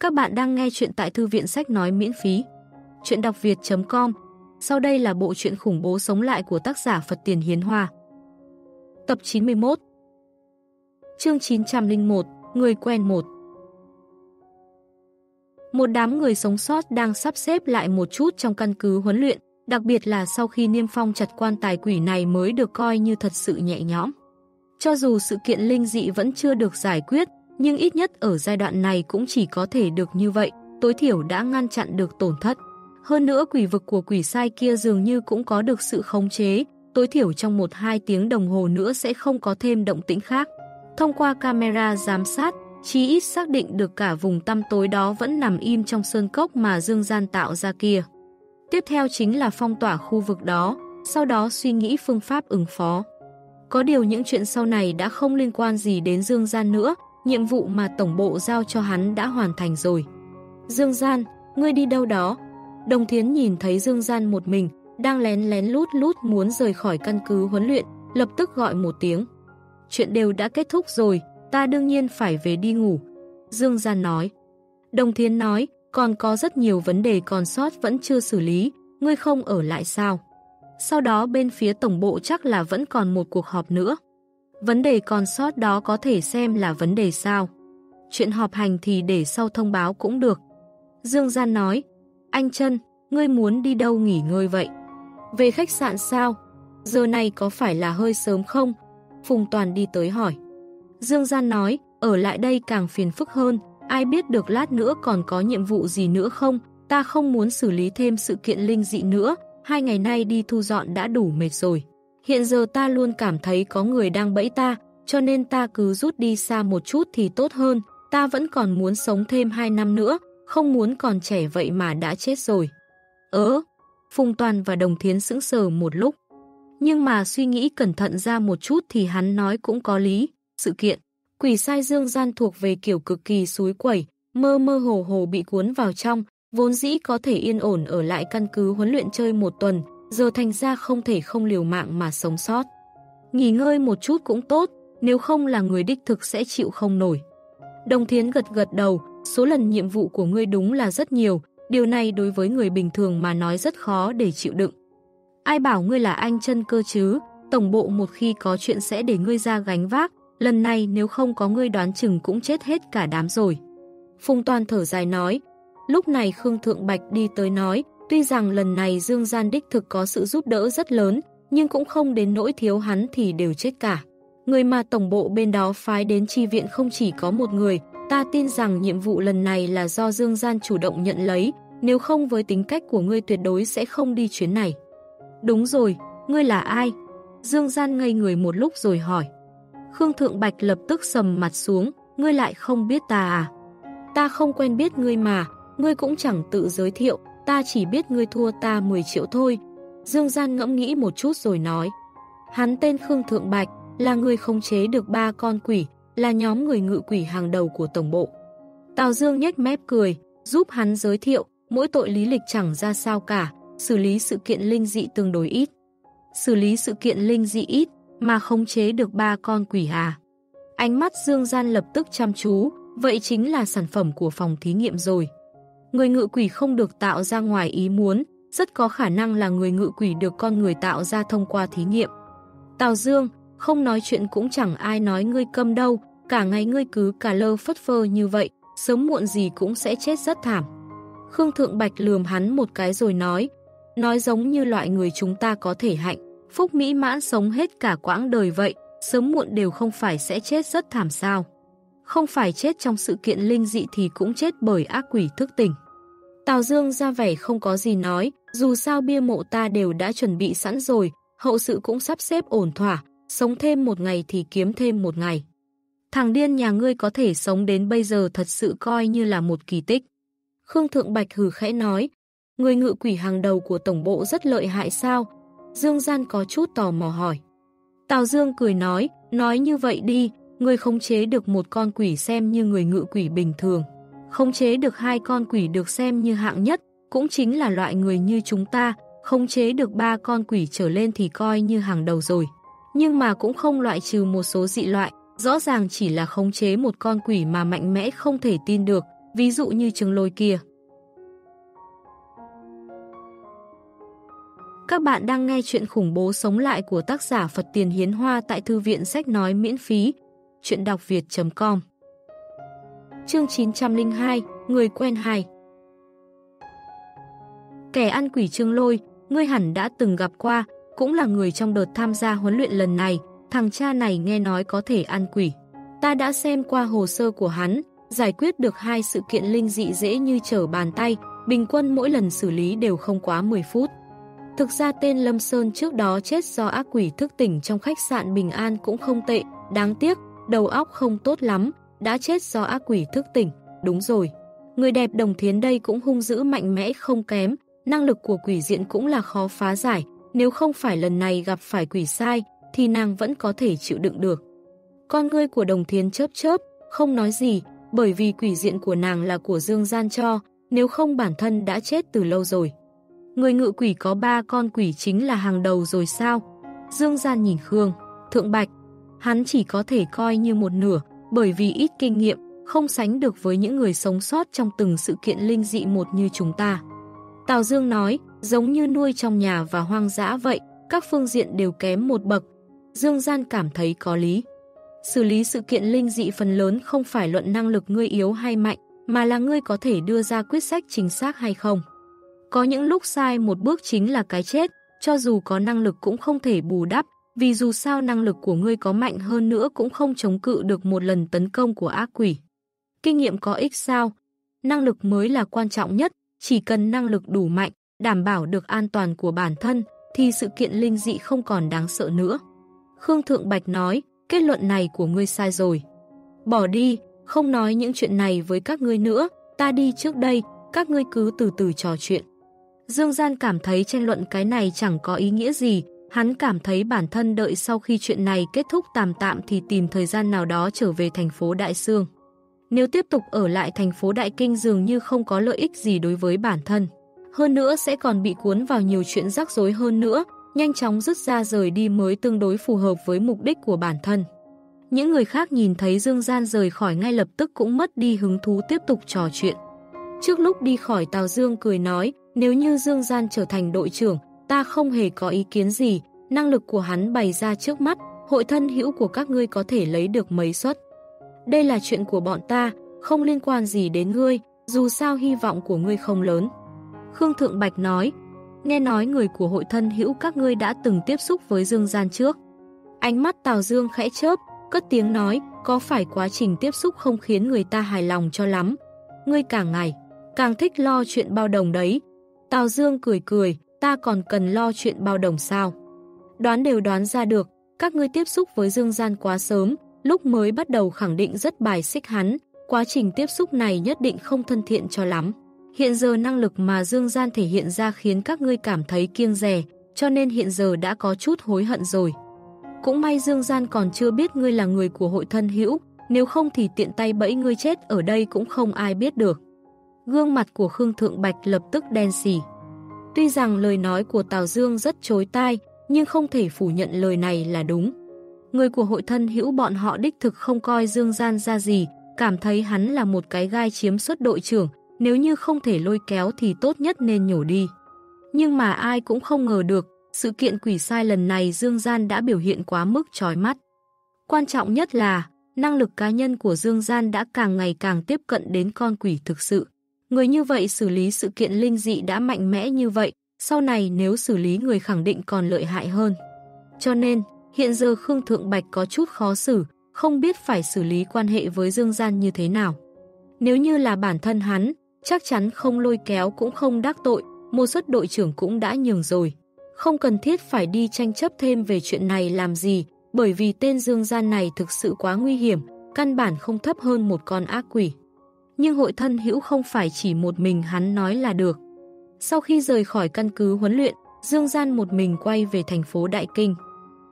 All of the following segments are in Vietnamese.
Các bạn đang nghe chuyện tại thư viện sách nói miễn phí. Chuyện đọc việt.com Sau đây là bộ truyện khủng bố sống lại của tác giả Phật Tiền Hiến Hoa. Tập 91 Chương 901 Người quen một Một đám người sống sót đang sắp xếp lại một chút trong căn cứ huấn luyện, đặc biệt là sau khi niêm phong chặt quan tài quỷ này mới được coi như thật sự nhẹ nhõm. Cho dù sự kiện linh dị vẫn chưa được giải quyết, nhưng ít nhất ở giai đoạn này cũng chỉ có thể được như vậy, tối thiểu đã ngăn chặn được tổn thất. Hơn nữa quỷ vực của quỷ sai kia dường như cũng có được sự khống chế, tối thiểu trong 1-2 tiếng đồng hồ nữa sẽ không có thêm động tĩnh khác. Thông qua camera giám sát, chí ít xác định được cả vùng tăm tối đó vẫn nằm im trong sơn cốc mà Dương Gian tạo ra kia. Tiếp theo chính là phong tỏa khu vực đó, sau đó suy nghĩ phương pháp ứng phó. Có điều những chuyện sau này đã không liên quan gì đến Dương Gian nữa, nhiệm vụ mà tổng bộ giao cho hắn đã hoàn thành rồi. Dương Gian, ngươi đi đâu đó? Đồng Thiến nhìn thấy Dương Gian một mình, đang lén lén lút lút muốn rời khỏi căn cứ huấn luyện, lập tức gọi một tiếng. Chuyện đều đã kết thúc rồi, ta đương nhiên phải về đi ngủ. Dương Gian nói. Đồng Thiến nói, còn có rất nhiều vấn đề còn sót vẫn chưa xử lý, ngươi không ở lại sao? Sau đó bên phía tổng bộ chắc là vẫn còn một cuộc họp nữa. Vấn đề còn sót đó có thể xem là vấn đề sao. Chuyện họp hành thì để sau thông báo cũng được. Dương Gian nói, anh chân, ngươi muốn đi đâu nghỉ ngơi vậy? Về khách sạn sao? Giờ này có phải là hơi sớm không? Phùng Toàn đi tới hỏi. Dương Gian nói, ở lại đây càng phiền phức hơn, ai biết được lát nữa còn có nhiệm vụ gì nữa không? Ta không muốn xử lý thêm sự kiện linh dị nữa, hai ngày nay đi thu dọn đã đủ mệt rồi. Hiện giờ ta luôn cảm thấy có người đang bẫy ta, cho nên ta cứ rút đi xa một chút thì tốt hơn. Ta vẫn còn muốn sống thêm 2 năm nữa, không muốn còn trẻ vậy mà đã chết rồi. Ớ, Phùng Toàn và Đồng Thiến sững sờ một lúc. Nhưng mà suy nghĩ cẩn thận ra một chút thì hắn nói cũng có lý. Sự kiện, quỷ sai dương gian thuộc về kiểu cực kỳ suối quẩy, mơ mơ hồ hồ bị cuốn vào trong, vốn dĩ có thể yên ổn ở lại căn cứ huấn luyện chơi một tuần, giờ thành ra không thể không liều mạng mà sống sót. Nghỉ ngơi một chút cũng tốt, nếu không là người đích thực sẽ chịu không nổi. Đồng Thiến gật gật đầu, số lần nhiệm vụ của ngươi đúng là rất nhiều, điều này đối với người bình thường mà nói rất khó để chịu đựng. Ai bảo ngươi là anh chân cơ chứ, tổng bộ một khi có chuyện sẽ để ngươi ra gánh vác, lần này nếu không có ngươi đoán chừng cũng chết hết cả đám rồi. Phùng Toàn thở dài nói, lúc này Khương Thượng Bạch đi tới nói, Tuy rằng lần này Dương Gian đích thực có sự giúp đỡ rất lớn, nhưng cũng không đến nỗi thiếu hắn thì đều chết cả. Người mà tổng bộ bên đó phái đến chi viện không chỉ có một người, ta tin rằng nhiệm vụ lần này là do Dương Gian chủ động nhận lấy, nếu không với tính cách của ngươi tuyệt đối sẽ không đi chuyến này. Đúng rồi, ngươi là ai? Dương Gian ngây người một lúc rồi hỏi. Khương Thượng Bạch lập tức sầm mặt xuống, ngươi lại không biết ta à? Ta không quen biết ngươi mà, ngươi cũng chẳng tự giới thiệu, ta chỉ biết ngươi thua ta 10 triệu thôi. Dương Gian ngẫm nghĩ một chút rồi nói. Hắn tên Khương Thượng Bạch, là người không chế được ba con quỷ, là nhóm người ngự quỷ hàng đầu của tổng bộ. Tào Dương nhếch mép cười, giúp hắn giới thiệu, mỗi tội lý lịch chẳng ra sao cả, xử lý sự kiện linh dị tương đối ít. Xử lý sự kiện linh dị ít, mà không chế được ba con quỷ hà. Ánh mắt Dương Gian lập tức chăm chú, vậy chính là sản phẩm của phòng thí nghiệm rồi. Người ngự quỷ không được tạo ra ngoài ý muốn, rất có khả năng là người ngự quỷ được con người tạo ra thông qua thí nghiệm. Tào Dương, không nói chuyện cũng chẳng ai nói ngươi câm đâu, cả ngày ngươi cứ cả lơ phất phơ như vậy, sớm muộn gì cũng sẽ chết rất thảm. Khương Thượng Bạch lườm hắn một cái rồi nói, nói giống như loại người chúng ta có thể hạnh, phúc mỹ mãn sống hết cả quãng đời vậy, sớm muộn đều không phải sẽ chết rất thảm sao không phải chết trong sự kiện linh dị thì cũng chết bởi ác quỷ thức tỉnh. Tào Dương ra vẻ không có gì nói, dù sao bia mộ ta đều đã chuẩn bị sẵn rồi, hậu sự cũng sắp xếp ổn thỏa, sống thêm một ngày thì kiếm thêm một ngày. Thằng điên nhà ngươi có thể sống đến bây giờ thật sự coi như là một kỳ tích. Khương Thượng Bạch hừ khẽ nói, người ngự quỷ hàng đầu của tổng bộ rất lợi hại sao? Dương Gian có chút tò mò hỏi. Tào Dương cười nói, nói như vậy đi, người khống chế được một con quỷ xem như người ngự quỷ bình thường. Khống chế được hai con quỷ được xem như hạng nhất, cũng chính là loại người như chúng ta, khống chế được ba con quỷ trở lên thì coi như hàng đầu rồi. Nhưng mà cũng không loại trừ một số dị loại, rõ ràng chỉ là khống chế một con quỷ mà mạnh mẽ không thể tin được, ví dụ như trường lôi kia. Các bạn đang nghe chuyện khủng bố sống lại của tác giả Phật Tiền Hiến Hoa tại Thư viện Sách Nói miễn phí. Chuyện đọc việt.com Chương 902 Người quen hai Kẻ ăn quỷ trương lôi, ngươi hẳn đã từng gặp qua, cũng là người trong đợt tham gia huấn luyện lần này, thằng cha này nghe nói có thể ăn quỷ. Ta đã xem qua hồ sơ của hắn, giải quyết được hai sự kiện linh dị dễ như trở bàn tay, bình quân mỗi lần xử lý đều không quá 10 phút. Thực ra tên Lâm Sơn trước đó chết do ác quỷ thức tỉnh trong khách sạn Bình An cũng không tệ, đáng tiếc, đầu óc không tốt lắm, đã chết do ác quỷ thức tỉnh, đúng rồi. Người đẹp đồng thiến đây cũng hung dữ mạnh mẽ không kém, năng lực của quỷ diện cũng là khó phá giải, nếu không phải lần này gặp phải quỷ sai, thì nàng vẫn có thể chịu đựng được. Con ngươi của đồng thiến chớp chớp, không nói gì, bởi vì quỷ diện của nàng là của Dương Gian cho, nếu không bản thân đã chết từ lâu rồi. Người ngự quỷ có ba con quỷ chính là hàng đầu rồi sao? Dương Gian nhìn Khương, Thượng Bạch, hắn chỉ có thể coi như một nửa, bởi vì ít kinh nghiệm, không sánh được với những người sống sót trong từng sự kiện linh dị một như chúng ta. Tào Dương nói, giống như nuôi trong nhà và hoang dã vậy, các phương diện đều kém một bậc. Dương Gian cảm thấy có lý. Xử lý sự kiện linh dị phần lớn không phải luận năng lực ngươi yếu hay mạnh, mà là ngươi có thể đưa ra quyết sách chính xác hay không. Có những lúc sai một bước chính là cái chết, cho dù có năng lực cũng không thể bù đắp, vì dù sao năng lực của ngươi có mạnh hơn nữa cũng không chống cự được một lần tấn công của ác quỷ. Kinh nghiệm có ích sao? Năng lực mới là quan trọng nhất, chỉ cần năng lực đủ mạnh, đảm bảo được an toàn của bản thân, thì sự kiện linh dị không còn đáng sợ nữa. Khương Thượng Bạch nói, kết luận này của ngươi sai rồi. Bỏ đi, không nói những chuyện này với các ngươi nữa, ta đi trước đây, các ngươi cứ từ từ trò chuyện. Dương Gian cảm thấy tranh luận cái này chẳng có ý nghĩa gì, hắn cảm thấy bản thân đợi sau khi chuyện này kết thúc tạm tạm thì tìm thời gian nào đó trở về thành phố Đại Sương. Nếu tiếp tục ở lại thành phố Đại Kinh dường như không có lợi ích gì đối với bản thân. Hơn nữa sẽ còn bị cuốn vào nhiều chuyện rắc rối hơn nữa, nhanh chóng rút ra rời đi mới tương đối phù hợp với mục đích của bản thân. Những người khác nhìn thấy Dương Gian rời khỏi ngay lập tức cũng mất đi hứng thú tiếp tục trò chuyện. Trước lúc đi khỏi Tào Dương cười nói, nếu như Dương Gian trở thành đội trưởng, ta không hề có ý kiến gì, năng lực của hắn bày ra trước mắt, hội thân hữu của các ngươi có thể lấy được mấy suất. Đây là chuyện của bọn ta, không liên quan gì đến ngươi, dù sao hy vọng của ngươi không lớn. Khương Thượng Bạch nói, nghe nói người của hội thân hữu các ngươi đã từng tiếp xúc với Dương Gian trước. Ánh mắt Tào Dương khẽ chớp, cất tiếng nói, có phải quá trình tiếp xúc không khiến người ta hài lòng cho lắm. Ngươi càng ngày, càng thích lo chuyện bao đồng đấy. Tào Dương cười cười, ta còn cần lo chuyện bao đồng sao. Đoán đều đoán ra được, các ngươi tiếp xúc với Dương Gian quá sớm, lúc mới bắt đầu khẳng định rất bài xích hắn, quá trình tiếp xúc này nhất định không thân thiện cho lắm. Hiện giờ năng lực mà Dương Gian thể hiện ra khiến các ngươi cảm thấy kiêng rẻ, cho nên hiện giờ đã có chút hối hận rồi. Cũng may Dương Gian còn chưa biết ngươi là người của hội thân hữu, nếu không thì tiện tay bẫy ngươi chết ở đây cũng không ai biết được. Gương mặt của Khương Thượng Bạch lập tức đen xỉ. Tuy rằng lời nói của Tào Dương rất chối tai, nhưng không thể phủ nhận lời này là đúng. Người của hội thân hữu bọn họ đích thực không coi Dương Gian ra gì, cảm thấy hắn là một cái gai chiếm suất đội trưởng, nếu như không thể lôi kéo thì tốt nhất nên nhổ đi. Nhưng mà ai cũng không ngờ được, sự kiện quỷ sai lần này Dương Gian đã biểu hiện quá mức trói mắt. Quan trọng nhất là, năng lực cá nhân của Dương Gian đã càng ngày càng tiếp cận đến con quỷ thực sự. Người như vậy xử lý sự kiện linh dị đã mạnh mẽ như vậy, sau này nếu xử lý người khẳng định còn lợi hại hơn. Cho nên, hiện giờ Khương Thượng Bạch có chút khó xử, không biết phải xử lý quan hệ với Dương Gian như thế nào. Nếu như là bản thân hắn, chắc chắn không lôi kéo cũng không đắc tội, một suất đội trưởng cũng đã nhường rồi. Không cần thiết phải đi tranh chấp thêm về chuyện này làm gì, bởi vì tên Dương Gian này thực sự quá nguy hiểm, căn bản không thấp hơn một con ác quỷ. Nhưng hội thân hữu không phải chỉ một mình hắn nói là được. Sau khi rời khỏi căn cứ huấn luyện, Dương Gian một mình quay về thành phố Đại Kinh.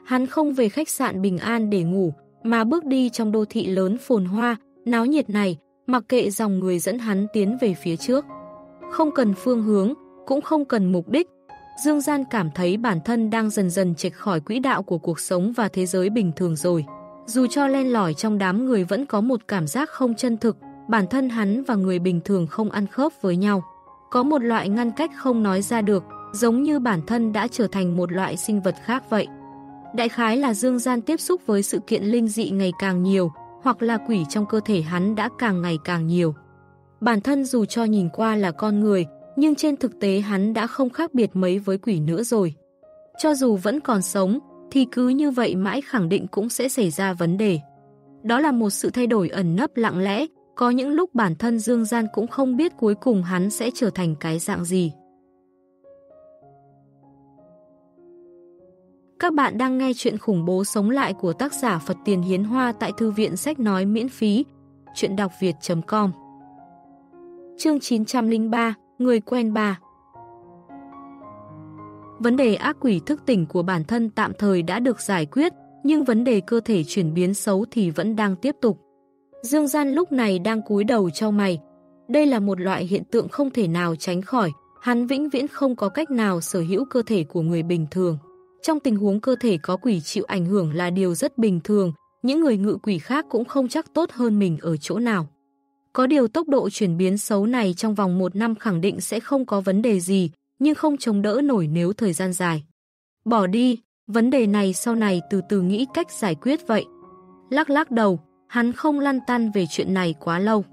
Hắn không về khách sạn Bình An để ngủ, mà bước đi trong đô thị lớn phồn hoa, náo nhiệt này, mặc kệ dòng người dẫn hắn tiến về phía trước. Không cần phương hướng, cũng không cần mục đích, Dương Gian cảm thấy bản thân đang dần dần chệch khỏi quỹ đạo của cuộc sống và thế giới bình thường rồi. Dù cho len lỏi trong đám người vẫn có một cảm giác không chân thực, bản thân hắn và người bình thường không ăn khớp với nhau. Có một loại ngăn cách không nói ra được, giống như bản thân đã trở thành một loại sinh vật khác vậy. Đại khái là Dương Gian tiếp xúc với sự kiện linh dị ngày càng nhiều, hoặc là quỷ trong cơ thể hắn đã càng ngày càng nhiều. Bản thân dù cho nhìn qua là con người, nhưng trên thực tế hắn đã không khác biệt mấy với quỷ nữa rồi. Cho dù vẫn còn sống, thì cứ như vậy mãi khẳng định cũng sẽ xảy ra vấn đề. Đó là một sự thay đổi ẩn nấp lặng lẽ, có những lúc bản thân Dương Gian cũng không biết cuối cùng hắn sẽ trở thành cái dạng gì. Các bạn đang nghe chuyện khủng bố sống lại của tác giả Phật Tiền Hiến Hoa tại Thư viện Sách Nói miễn phí, chuyện đọc việt.com Chương 903, Người quen bà Vấn đề ác quỷ thức tỉnh của bản thân tạm thời đã được giải quyết, nhưng vấn đề cơ thể chuyển biến xấu thì vẫn đang tiếp tục. Dương Gian lúc này đang cúi đầu cho mày. Đây là một loại hiện tượng không thể nào tránh khỏi, hắn vĩnh viễn không có cách nào sở hữu cơ thể của người bình thường. Trong tình huống cơ thể có quỷ chịu ảnh hưởng là điều rất bình thường, những người ngự quỷ khác cũng không chắc tốt hơn mình ở chỗ nào. Có điều tốc độ chuyển biến xấu này trong vòng một năm khẳng định sẽ không có vấn đề gì, nhưng không chống đỡ nổi nếu thời gian dài. Bỏ đi, vấn đề này sau này từ từ nghĩ cách giải quyết vậy. Lắc lắc đầu, hắn không lăn tăn về chuyện này quá lâu.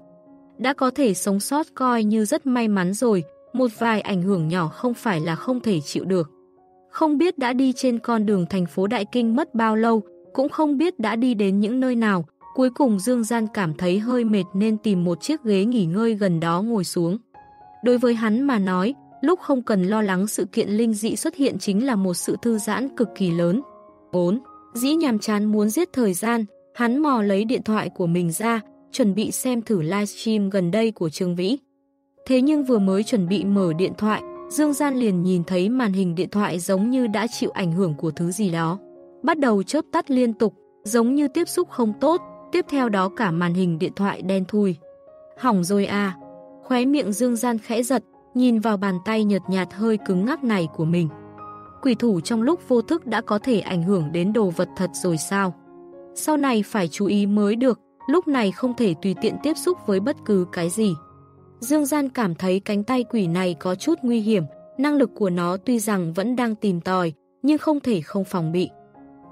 Đã có thể sống sót coi như rất may mắn rồi, một vài ảnh hưởng nhỏ không phải là không thể chịu được. Không biết đã đi trên con đường thành phố Đại Kinh mất bao lâu, cũng không biết đã đi đến những nơi nào, cuối cùng Dương Gian cảm thấy hơi mệt nên tìm một chiếc ghế nghỉ ngơi gần đó ngồi xuống. Đối với hắn mà nói, lúc không cần lo lắng sự kiện linh dị xuất hiện chính là một sự thư giãn cực kỳ lớn. 4. Dĩ nhàm chán muốn giết thời gian, hắn mò lấy điện thoại của mình ra, chuẩn bị xem thử livestream gần đây của Trương Vĩ. Thế nhưng vừa mới chuẩn bị mở điện thoại, Dương Gian liền nhìn thấy màn hình điện thoại giống như đã chịu ảnh hưởng của thứ gì đó. Bắt đầu chớp tắt liên tục, giống như tiếp xúc không tốt, tiếp theo đó cả màn hình điện thoại đen thui. Hỏng rồi à, khóe miệng Dương Gian khẽ giật, nhìn vào bàn tay nhợt nhạt hơi cứng ngắc này của mình. Quỷ thủ trong lúc vô thức đã có thể ảnh hưởng đến đồ vật thật rồi sao? Sau này phải chú ý mới được, lúc này không thể tùy tiện tiếp xúc với bất cứ cái gì. Dương Gian cảm thấy cánh tay quỷ này có chút nguy hiểm, năng lực của nó tuy rằng vẫn đang tìm tòi, nhưng không thể không phòng bị.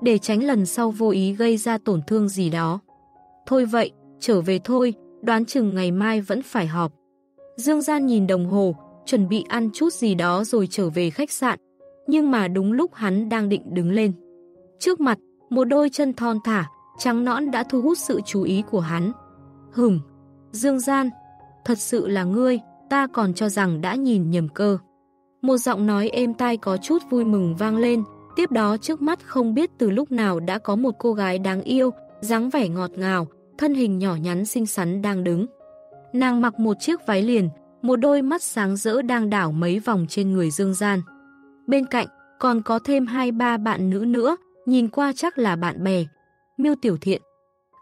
Để tránh lần sau vô ý gây ra tổn thương gì đó. Thôi vậy, trở về thôi, đoán chừng ngày mai vẫn phải họp. Dương Gian nhìn đồng hồ, chuẩn bị ăn chút gì đó rồi trở về khách sạn. Nhưng mà đúng lúc hắn đang định đứng lên. Trước mặt, một đôi chân thon thả, trắng nõn đã thu hút sự chú ý của hắn. Hửm, Dương Gian, thật sự là ngươi, ta còn cho rằng đã nhìn nhầm cơ. Một giọng nói êm tai có chút vui mừng vang lên, tiếp đó trước mắt không biết từ lúc nào đã có một cô gái đáng yêu, dáng vẻ ngọt ngào, thân hình nhỏ nhắn xinh xắn đang đứng. Nàng mặc một chiếc váy liền, một đôi mắt sáng rỡ đang đảo mấy vòng trên người Dương Gian. Bên cạnh, còn có thêm hai ba bạn nữ nữa, nhìn qua chắc là bạn bè. Miêu Tiểu Thiện.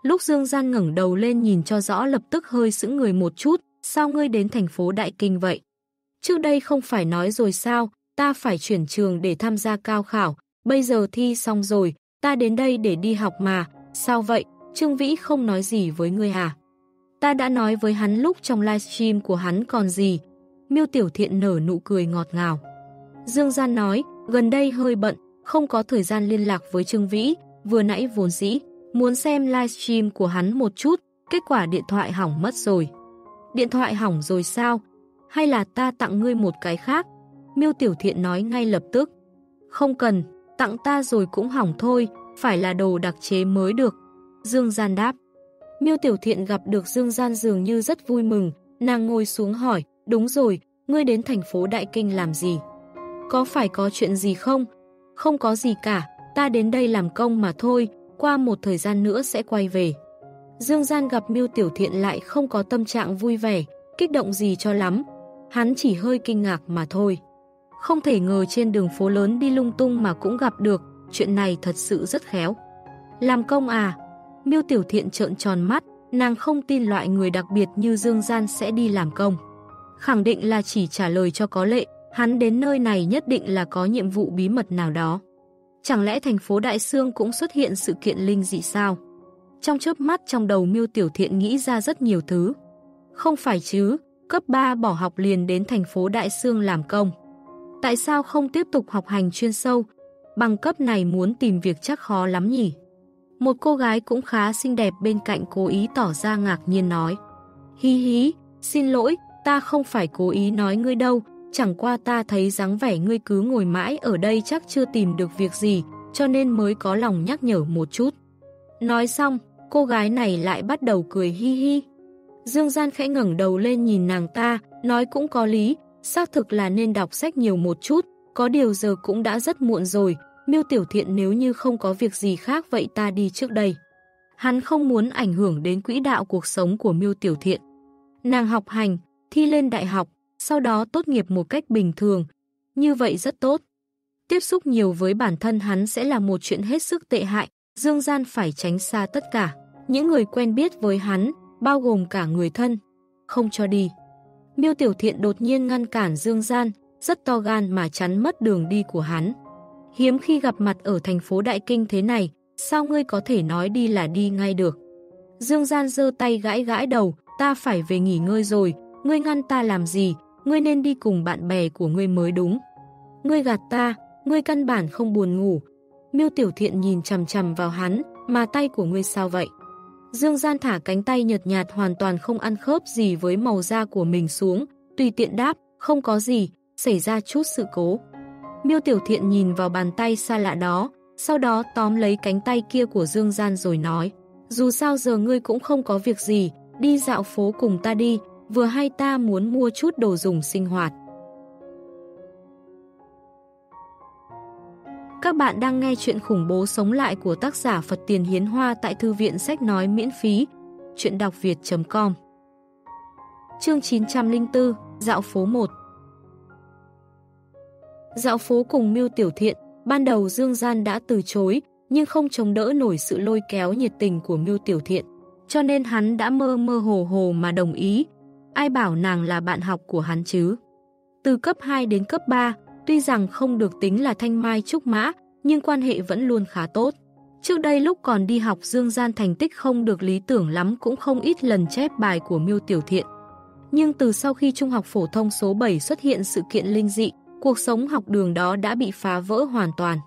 Lúc Dương Gian ngẩng đầu lên nhìn cho rõ lập tức hơi sững người một chút, sao ngươi đến thành phố Đại Kinh vậy? Trước đây không phải nói rồi sao, ta phải chuyển trường để tham gia cao khảo, bây giờ thi xong rồi, ta đến đây để đi học mà, sao vậy, Trương Vĩ không nói gì với ngươi à? Ta đã nói với hắn lúc trong livestream của hắn còn gì. Miêu Tiểu Thiện nở nụ cười ngọt ngào. Dương Gian nói, gần đây hơi bận, không có thời gian liên lạc với Trương Vĩ, vừa nãy vốn dĩ, muốn xem livestream của hắn một chút, kết quả điện thoại hỏng mất rồi. Điện thoại hỏng rồi sao? Hay là ta tặng ngươi một cái khác? Miêu Tiểu Thiện nói ngay lập tức. Không cần, tặng ta rồi cũng hỏng thôi, phải là đồ đặc chế mới được. Dương Gian đáp. Miêu Tiểu Thiện gặp được Dương Gian dường như rất vui mừng, nàng ngồi xuống hỏi, đúng rồi, ngươi đến thành phố Đại Kinh làm gì? Có phải có chuyện gì không? Không có gì cả, ta đến đây làm công mà thôi, qua một thời gian nữa sẽ quay về. Dương Gian gặp Miêu Tiểu Thiện lại không có tâm trạng vui vẻ, kích động gì cho lắm. Hắn chỉ hơi kinh ngạc mà thôi. Không thể ngờ trên đường phố lớn đi lung tung mà cũng gặp được, chuyện này thật sự rất khéo. Làm công à? Miêu Tiểu Thiện trợn tròn mắt, nàng không tin loại người đặc biệt như Dương Gian sẽ đi làm công. Khẳng định là chỉ trả lời cho có lệ, hắn đến nơi này nhất định là có nhiệm vụ bí mật nào đó. Chẳng lẽ thành phố Đại Sương cũng xuất hiện sự kiện linh dị sao? Trong chớp mắt trong đầu Miêu Tiểu Thiện nghĩ ra rất nhiều thứ. Không phải chứ, cấp 3 bỏ học liền đến thành phố Đại Sương làm công. Tại sao không tiếp tục học hành chuyên sâu? Bằng cấp này muốn tìm việc chắc khó lắm nhỉ? Một cô gái cũng khá xinh đẹp bên cạnh cố ý tỏ ra ngạc nhiên nói. Hí hí, xin lỗi, ta không phải cố ý nói ngươi đâu, chẳng qua ta thấy dáng vẻ ngươi cứ ngồi mãi ở đây chắc chưa tìm được việc gì, cho nên mới có lòng nhắc nhở một chút. Nói xong, cô gái này lại bắt đầu cười hi hi. Dương Gian khẽ ngẩng đầu lên nhìn nàng ta, nói cũng có lý, xác thực là nên đọc sách nhiều một chút, có điều giờ cũng đã rất muộn rồi, miêu tiểu thiện nếu như không có việc gì khác vậy ta đi trước đây. Hắn không muốn ảnh hưởng đến quỹ đạo cuộc sống của miêu tiểu thiện. Nàng học hành, thi lên đại học, sau đó tốt nghiệp một cách bình thường, như vậy rất tốt. Tiếp xúc nhiều với bản thân hắn sẽ là một chuyện hết sức tệ hại, Dương Gian phải tránh xa tất cả. Những người quen biết với hắn, bao gồm cả người thân, không cho đi. Miêu Tiểu Thiện đột nhiên ngăn cản Dương Gian, rất to gan mà chắn mất đường đi của hắn. Hiếm khi gặp mặt ở thành phố Đại Kinh thế này, sao ngươi có thể nói đi là đi ngay được. Dương Gian giơ tay gãi gãi đầu, ta phải về nghỉ ngơi rồi, ngươi ngăn ta làm gì, ngươi nên đi cùng bạn bè của ngươi mới đúng. Ngươi gạt ta, ngươi căn bản không buồn ngủ. Miêu Tiểu Thiện nhìn chầm chầm vào hắn, mà tay của ngươi sao vậy? Dương Gian thả cánh tay nhợt nhạt hoàn toàn không ăn khớp gì với màu da của mình xuống, tùy tiện đáp, không có gì, xảy ra chút sự cố. Miêu Tiểu Thiện nhìn vào bàn tay xa lạ đó, sau đó tóm lấy cánh tay kia của Dương Gian rồi nói, dù sao giờ ngươi cũng không có việc gì, đi dạo phố cùng ta đi, vừa hay ta muốn mua chút đồ dùng sinh hoạt. Các bạn đang nghe chuyện khủng bố sống lại của tác giả Phật Tiền Hiến Hoa tại Thư viện Sách Nói miễn phí, chuyện đọc việt.com Chương 904, Dạo phố 1 Dạo phố cùng mưu Tiểu Thiện, ban đầu Dương Gian đã từ chối, nhưng không chống đỡ nổi sự lôi kéo nhiệt tình của mưu Tiểu Thiện, cho nên hắn đã mơ mơ hồ hồ mà đồng ý. Ai bảo nàng là bạn học của hắn chứ? Từ cấp 2 đến cấp 3, tuy rằng không được tính là thanh mai trúc mã, nhưng quan hệ vẫn luôn khá tốt. Trước đây lúc còn đi học Dương Gian thành tích không được lý tưởng lắm cũng không ít lần chép bài của Miêu Tiểu Thiện. Nhưng từ sau khi Trung học phổ thông số 7 xuất hiện sự kiện linh dị, cuộc sống học đường đó đã bị phá vỡ hoàn toàn.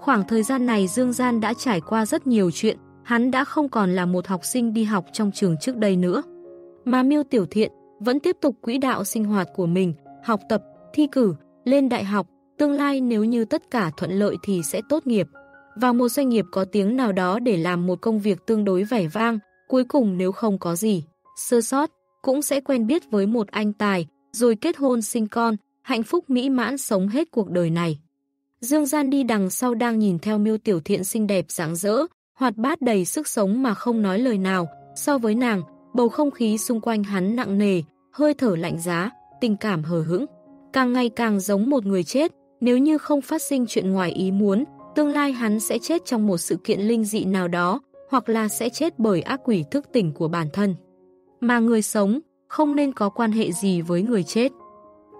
Khoảng thời gian này Dương Gian đã trải qua rất nhiều chuyện, hắn đã không còn là một học sinh đi học trong trường trước đây nữa. Mà Miêu Tiểu Thiện vẫn tiếp tục quỹ đạo sinh hoạt của mình, học tập, thi cử, lên đại học, tương lai nếu như tất cả thuận lợi thì sẽ tốt nghiệp. Vào một doanh nghiệp có tiếng nào đó để làm một công việc tương đối vẻ vang, cuối cùng nếu không có gì, sơ sót, cũng sẽ quen biết với một anh tài, rồi kết hôn sinh con, hạnh phúc mỹ mãn sống hết cuộc đời này. Dương Gian đi đằng sau đang nhìn theo miêu tiểu thiện xinh đẹp rạng rỡ, hoạt bát đầy sức sống mà không nói lời nào. So với nàng, bầu không khí xung quanh hắn nặng nề, hơi thở lạnh giá, tình cảm hờ hững. Càng ngày càng giống một người chết, nếu như không phát sinh chuyện ngoài ý muốn, tương lai hắn sẽ chết trong một sự kiện linh dị nào đó, hoặc là sẽ chết bởi ác quỷ thức tỉnh của bản thân. Mà người sống, không nên có quan hệ gì với người chết.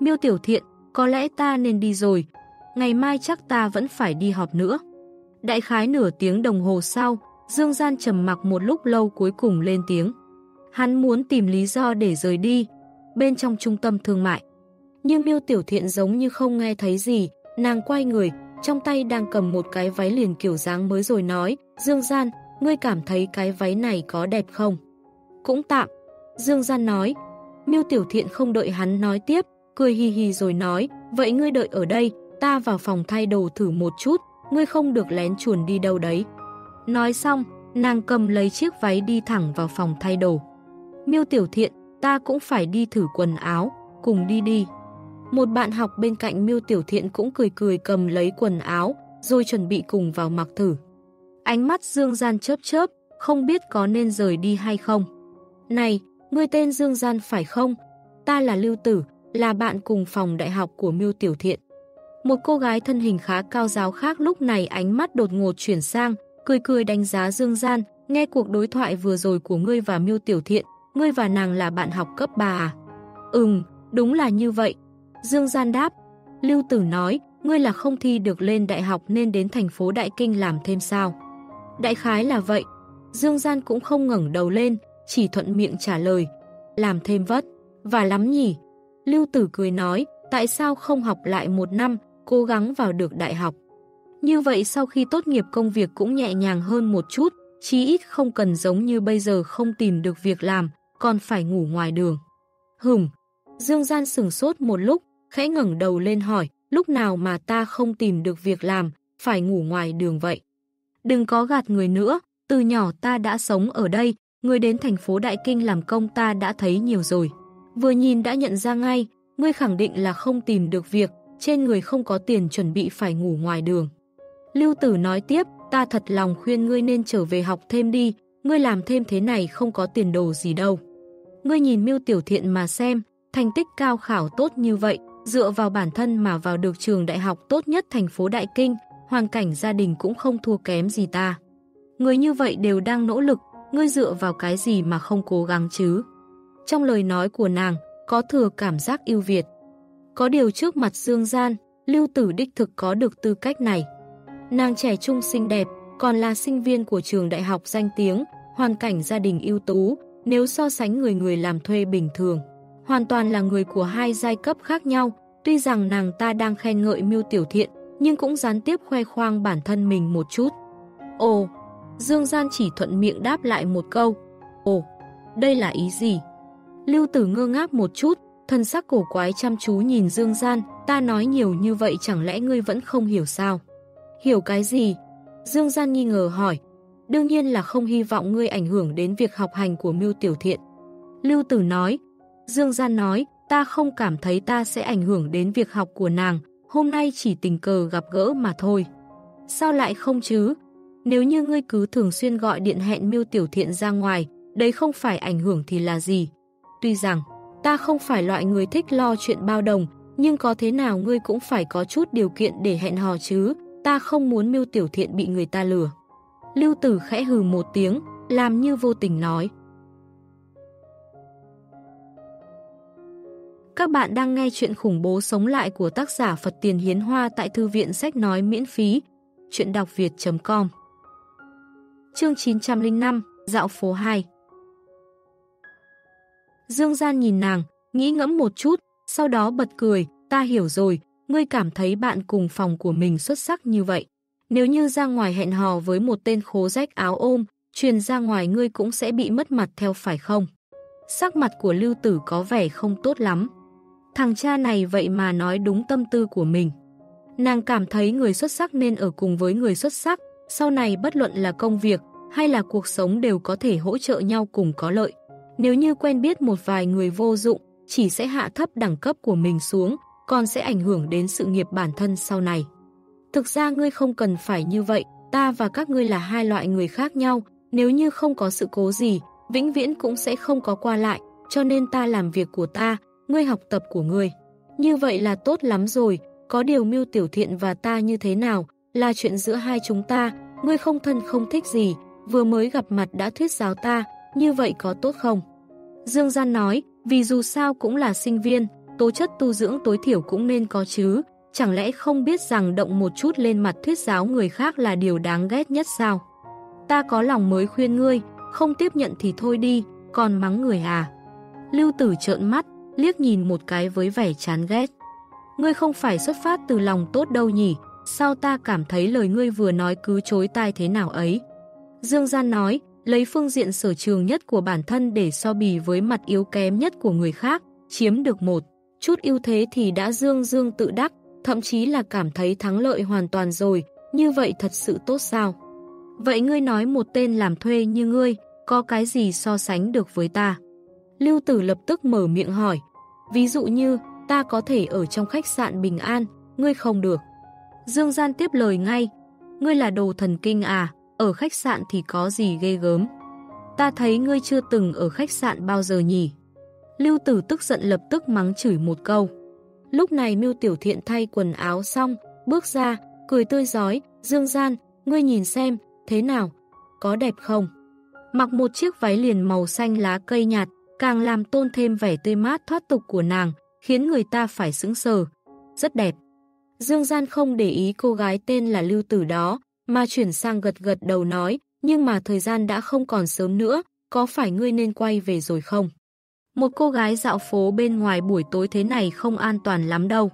Miêu Tiểu Thiện, có lẽ ta nên đi rồi, ngày mai chắc ta vẫn phải đi họp nữa. Đại khái nửa tiếng đồng hồ sau, Dương Gian trầm mặc một lúc lâu cuối cùng lên tiếng. Hắn muốn tìm lý do để rời đi, bên trong trung tâm thương mại. Nhưng miêu tiểu thiện giống như không nghe thấy gì, nàng quay người, trong tay đang cầm một cái váy liền kiểu dáng mới rồi nói, Dương Gian, ngươi cảm thấy cái váy này có đẹp không? Cũng tạm. Dương Gian nói, miêu tiểu thiện không đợi hắn nói tiếp, cười hì hì rồi nói, vậy ngươi đợi ở đây, ta vào phòng thay đồ thử một chút, ngươi không được lén chuồn đi đâu đấy. Nói xong, nàng cầm lấy chiếc váy đi thẳng vào phòng thay đồ. Miêu Tiểu Thiện, ta cũng phải đi thử quần áo, cùng đi đi. Một bạn học bên cạnh Miêu Tiểu Thiện cũng cười cười cầm lấy quần áo, rồi chuẩn bị cùng vào mặc thử. Ánh mắt Dương Gian chớp chớp, không biết có nên rời đi hay không. Này, ngươi tên Dương Gian phải không? Ta là Lưu Tử, là bạn cùng phòng đại học của Miêu Tiểu Thiện. Một cô gái thân hình khá cao giáo khác lúc này ánh mắt đột ngột chuyển sang, cười cười đánh giá Dương Gian, nghe cuộc đối thoại vừa rồi của ngươi và Miêu Tiểu Thiện, ngươi và nàng là bạn học cấp 3 à? Ừm, đúng là như vậy. Dương Gian đáp, Lưu Tử nói, ngươi là không thi được lên đại học nên đến thành phố Đại Kinh làm thêm sao? Đại khái là vậy. Dương Gian cũng không ngẩng đầu lên, chỉ thuận miệng trả lời. làm thêm vất, và lắm nhỉ. Lưu Tử cười nói, tại sao không học lại một năm, cố gắng vào được đại học. Như vậy sau khi tốt nghiệp công việc cũng nhẹ nhàng hơn một chút, chí ít không cần giống như bây giờ không tìm được việc làm, còn phải ngủ ngoài đường. hửm Dương Gian sừng sốt một lúc, khẽ ngẩng đầu lên hỏi, lúc nào mà ta không tìm được việc làm, phải ngủ ngoài đường vậy. Đừng có gạt người nữa, từ nhỏ ta đã sống ở đây, người đến thành phố Đại Kinh làm công ta đã thấy nhiều rồi. Vừa nhìn đã nhận ra ngay, ngươi khẳng định là không tìm được việc, trên người không có tiền chuẩn bị phải ngủ ngoài đường. Lưu Tử nói tiếp, ta thật lòng khuyên ngươi nên trở về học thêm đi, ngươi làm thêm thế này không có tiền đồ gì đâu. Ngươi nhìn Mưu tiểu thiện mà xem, thành tích cao khảo tốt như vậy, dựa vào bản thân mà vào được trường đại học tốt nhất thành phố Đại Kinh, hoàn cảnh gia đình cũng không thua kém gì ta. Người như vậy đều đang nỗ lực, ngươi dựa vào cái gì mà không cố gắng chứ? Trong lời nói của nàng, có thừa cảm giác yêu Việt. Có điều trước mặt Dương Gian, Lưu Tử đích thực có được tư cách này. Nàng trẻ trung xinh đẹp, còn là sinh viên của trường đại học danh tiếng, hoàn cảnh gia đình ưu tú, nếu so sánh người người làm thuê bình thường. Hoàn toàn là người của hai giai cấp khác nhau, tuy rằng nàng ta đang khen ngợi mưu tiểu thiện, nhưng cũng gián tiếp khoe khoang bản thân mình một chút. Ồ, Dương Gian chỉ thuận miệng đáp lại một câu. Ồ, đây là ý gì? Lưu Tử ngơ ngác một chút, thân sắc cổ quái chăm chú nhìn Dương Gian, ta nói nhiều như vậy chẳng lẽ ngươi vẫn không hiểu sao? Hiểu cái gì? Dương Gian nghi ngờ hỏi. Đương nhiên là không hy vọng ngươi ảnh hưởng đến việc học hành của Mưu Tiểu Thiện. Lưu Tử nói. Dương Gian nói, ta không cảm thấy ta sẽ ảnh hưởng đến việc học của nàng, hôm nay chỉ tình cờ gặp gỡ mà thôi. Sao lại không chứ? Nếu như ngươi cứ thường xuyên gọi điện hẹn Mưu Tiểu Thiện ra ngoài, đấy không phải ảnh hưởng thì là gì? Tuy rằng, ta không phải loại người thích lo chuyện bao đồng, nhưng có thế nào ngươi cũng phải có chút điều kiện để hẹn hò chứ, ta không muốn miêu tiểu thiện bị người ta lừa. Lưu tử khẽ hừ một tiếng, làm như vô tình nói. Các bạn đang nghe chuyện khủng bố sống lại của tác giả Phật Tiền Hiến Hoa tại Thư viện Sách Nói miễn phí, chuyện đọc việt.com Chương 905, Dạo phố 2 Dương Gian nhìn nàng, nghĩ ngẫm một chút, sau đó bật cười, ta hiểu rồi, ngươi cảm thấy bạn cùng phòng của mình xuất sắc như vậy. Nếu như ra ngoài hẹn hò với một tên khố rách áo ôm, truyền ra ngoài ngươi cũng sẽ bị mất mặt theo phải không? Sắc mặt của Lưu Tử có vẻ không tốt lắm. Thằng cha này vậy mà nói đúng tâm tư của mình. Nàng cảm thấy người xuất sắc nên ở cùng với người xuất sắc, sau này bất luận là công việc hay là cuộc sống đều có thể hỗ trợ nhau cùng có lợi. Nếu như quen biết một vài người vô dụng, chỉ sẽ hạ thấp đẳng cấp của mình xuống, còn sẽ ảnh hưởng đến sự nghiệp bản thân sau này. Thực ra ngươi không cần phải như vậy, ta và các ngươi là hai loại người khác nhau, nếu như không có sự cố gì, vĩnh viễn cũng sẽ không có qua lại, cho nên ta làm việc của ta, ngươi học tập của ngươi. Như vậy là tốt lắm rồi, có điều miêu tiểu thiện và ta như thế nào, là chuyện giữa hai chúng ta, ngươi không thân không thích gì, vừa mới gặp mặt đã thuyết giáo ta, như vậy có tốt không? Dương Gian nói, vì dù sao cũng là sinh viên, tố chất tu dưỡng tối thiểu cũng nên có chứ, chẳng lẽ không biết rằng động một chút lên mặt thuyết giáo người khác là điều đáng ghét nhất sao? Ta có lòng mới khuyên ngươi, không tiếp nhận thì thôi đi, còn mắng người à? Lưu tử trợn mắt, liếc nhìn một cái với vẻ chán ghét. Ngươi không phải xuất phát từ lòng tốt đâu nhỉ, sao ta cảm thấy lời ngươi vừa nói cứ chối tai thế nào ấy? Dương Gian nói, lấy phương diện sở trường nhất của bản thân để so bì với mặt yếu kém nhất của người khác, chiếm được một chút ưu thế thì đã dương dương tự đắc, thậm chí là cảm thấy thắng lợi hoàn toàn rồi, như vậy thật sự tốt sao? Vậy ngươi nói một tên làm thuê như ngươi, có cái gì so sánh được với ta? Lưu Tử lập tức mở miệng hỏi, ví dụ như, ta có thể ở trong khách sạn bình an, ngươi không được. Dương Gian tiếp lời ngay, ngươi là đồ thần kinh à, ở khách sạn thì có gì ghê gớm. Ta thấy ngươi chưa từng ở khách sạn bao giờ nhỉ? Lưu Tử tức giận lập tức mắng chửi một câu. Lúc này Miêu Tiểu Thiện thay quần áo xong, bước ra, cười tươi giói, dương gian, ngươi nhìn xem, thế nào, có đẹp không? Mặc một chiếc váy liền màu xanh lá cây nhạt, càng làm tôn thêm vẻ tươi mát thoát tục của nàng, khiến người ta phải sững sờ. Rất đẹp. Dương Gian không để ý cô gái tên là Lưu Tử đó, mà chuyển sang gật gật đầu nói, nhưng mà thời gian đã không còn sớm nữa, có phải ngươi nên quay về rồi không? Một cô gái dạo phố bên ngoài buổi tối thế này không an toàn lắm đâu.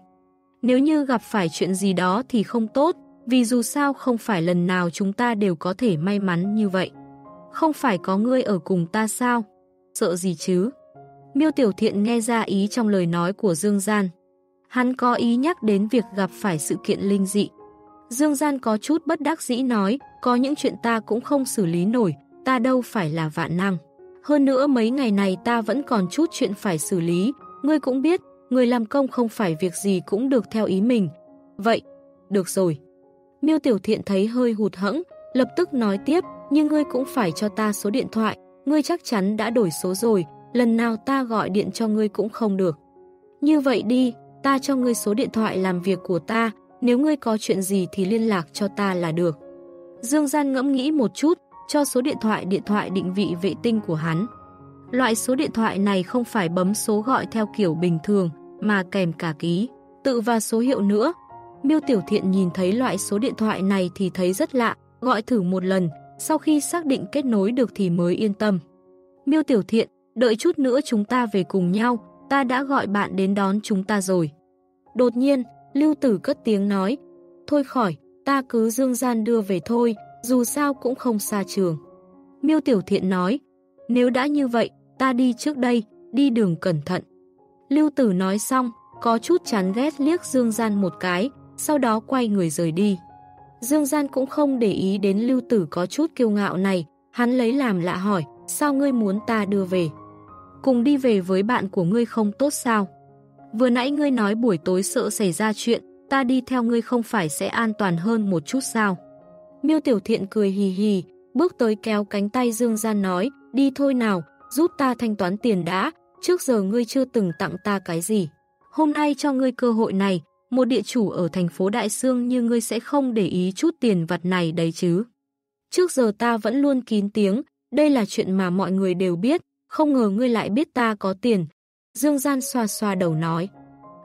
Nếu như gặp phải chuyện gì đó thì không tốt, vì dù sao không phải lần nào chúng ta đều có thể may mắn như vậy. Không phải có ngươi ở cùng ta sao? Sợ gì chứ? Miêu Tiểu Thiện nghe ra ý trong lời nói của Dương Gian. Hắn có ý nhắc đến việc gặp phải sự kiện linh dị. Dương Gian có chút bất đắc dĩ nói, có những chuyện ta cũng không xử lý nổi, ta đâu phải là vạn năng. Hơn nữa mấy ngày này ta vẫn còn chút chuyện phải xử lý, ngươi cũng biết, người làm công không phải việc gì cũng được theo ý mình. Vậy, được rồi. Miêu Tiểu Thiện thấy hơi hụt hẫng, lập tức nói tiếp, nhưng ngươi cũng phải cho ta số điện thoại, ngươi chắc chắn đã đổi số rồi, lần nào ta gọi điện cho ngươi cũng không được. Như vậy đi, ta cho ngươi số điện thoại làm việc của ta, nếu ngươi có chuyện gì thì liên lạc cho ta là được. Dương Gian ngẫm nghĩ một chút, cho số điện thoại điện thoại định vị vệ tinh của hắn. Loại số điện thoại này không phải bấm số gọi theo kiểu bình thường, mà kèm cả ký, tự và số hiệu nữa. Miêu Tiểu Thiện nhìn thấy loại số điện thoại này thì thấy rất lạ, gọi thử một lần, sau khi xác định kết nối được thì mới yên tâm. Miêu Tiểu Thiện, đợi chút nữa chúng ta về cùng nhau, ta đã gọi bạn đến đón chúng ta rồi. Đột nhiên, Lưu Tử cất tiếng nói, thôi khỏi, ta cứ dương gian đưa về thôi, dù sao cũng không xa trường. Miêu Tiểu Thiện nói, nếu đã như vậy, ta đi trước đây, đi đường cẩn thận. Lưu Tử nói xong, có chút chán ghét liếc Dương Gian một cái, sau đó quay người rời đi. Dương Gian cũng không để ý đến Lưu Tử có chút kiêu ngạo này, hắn lấy làm lạ hỏi, sao ngươi muốn ta đưa về? Cùng đi về với bạn của ngươi không tốt sao? Vừa nãy ngươi nói buổi tối sợ xảy ra chuyện, ta đi theo ngươi không phải sẽ an toàn hơn một chút sao? Miêu Tiểu Thiện cười hì hì, bước tới kéo cánh tay Dương Gian nói, đi thôi nào, giúp ta thanh toán tiền đã, trước giờ ngươi chưa từng tặng ta cái gì. Hôm nay cho ngươi cơ hội này, một địa chủ ở thành phố Đại Sương như ngươi sẽ không để ý chút tiền vặt này đấy chứ. Trước giờ ta vẫn luôn kín tiếng, đây là chuyện mà mọi người đều biết, không ngờ ngươi lại biết ta có tiền. Dương Gian xoa xoa đầu nói.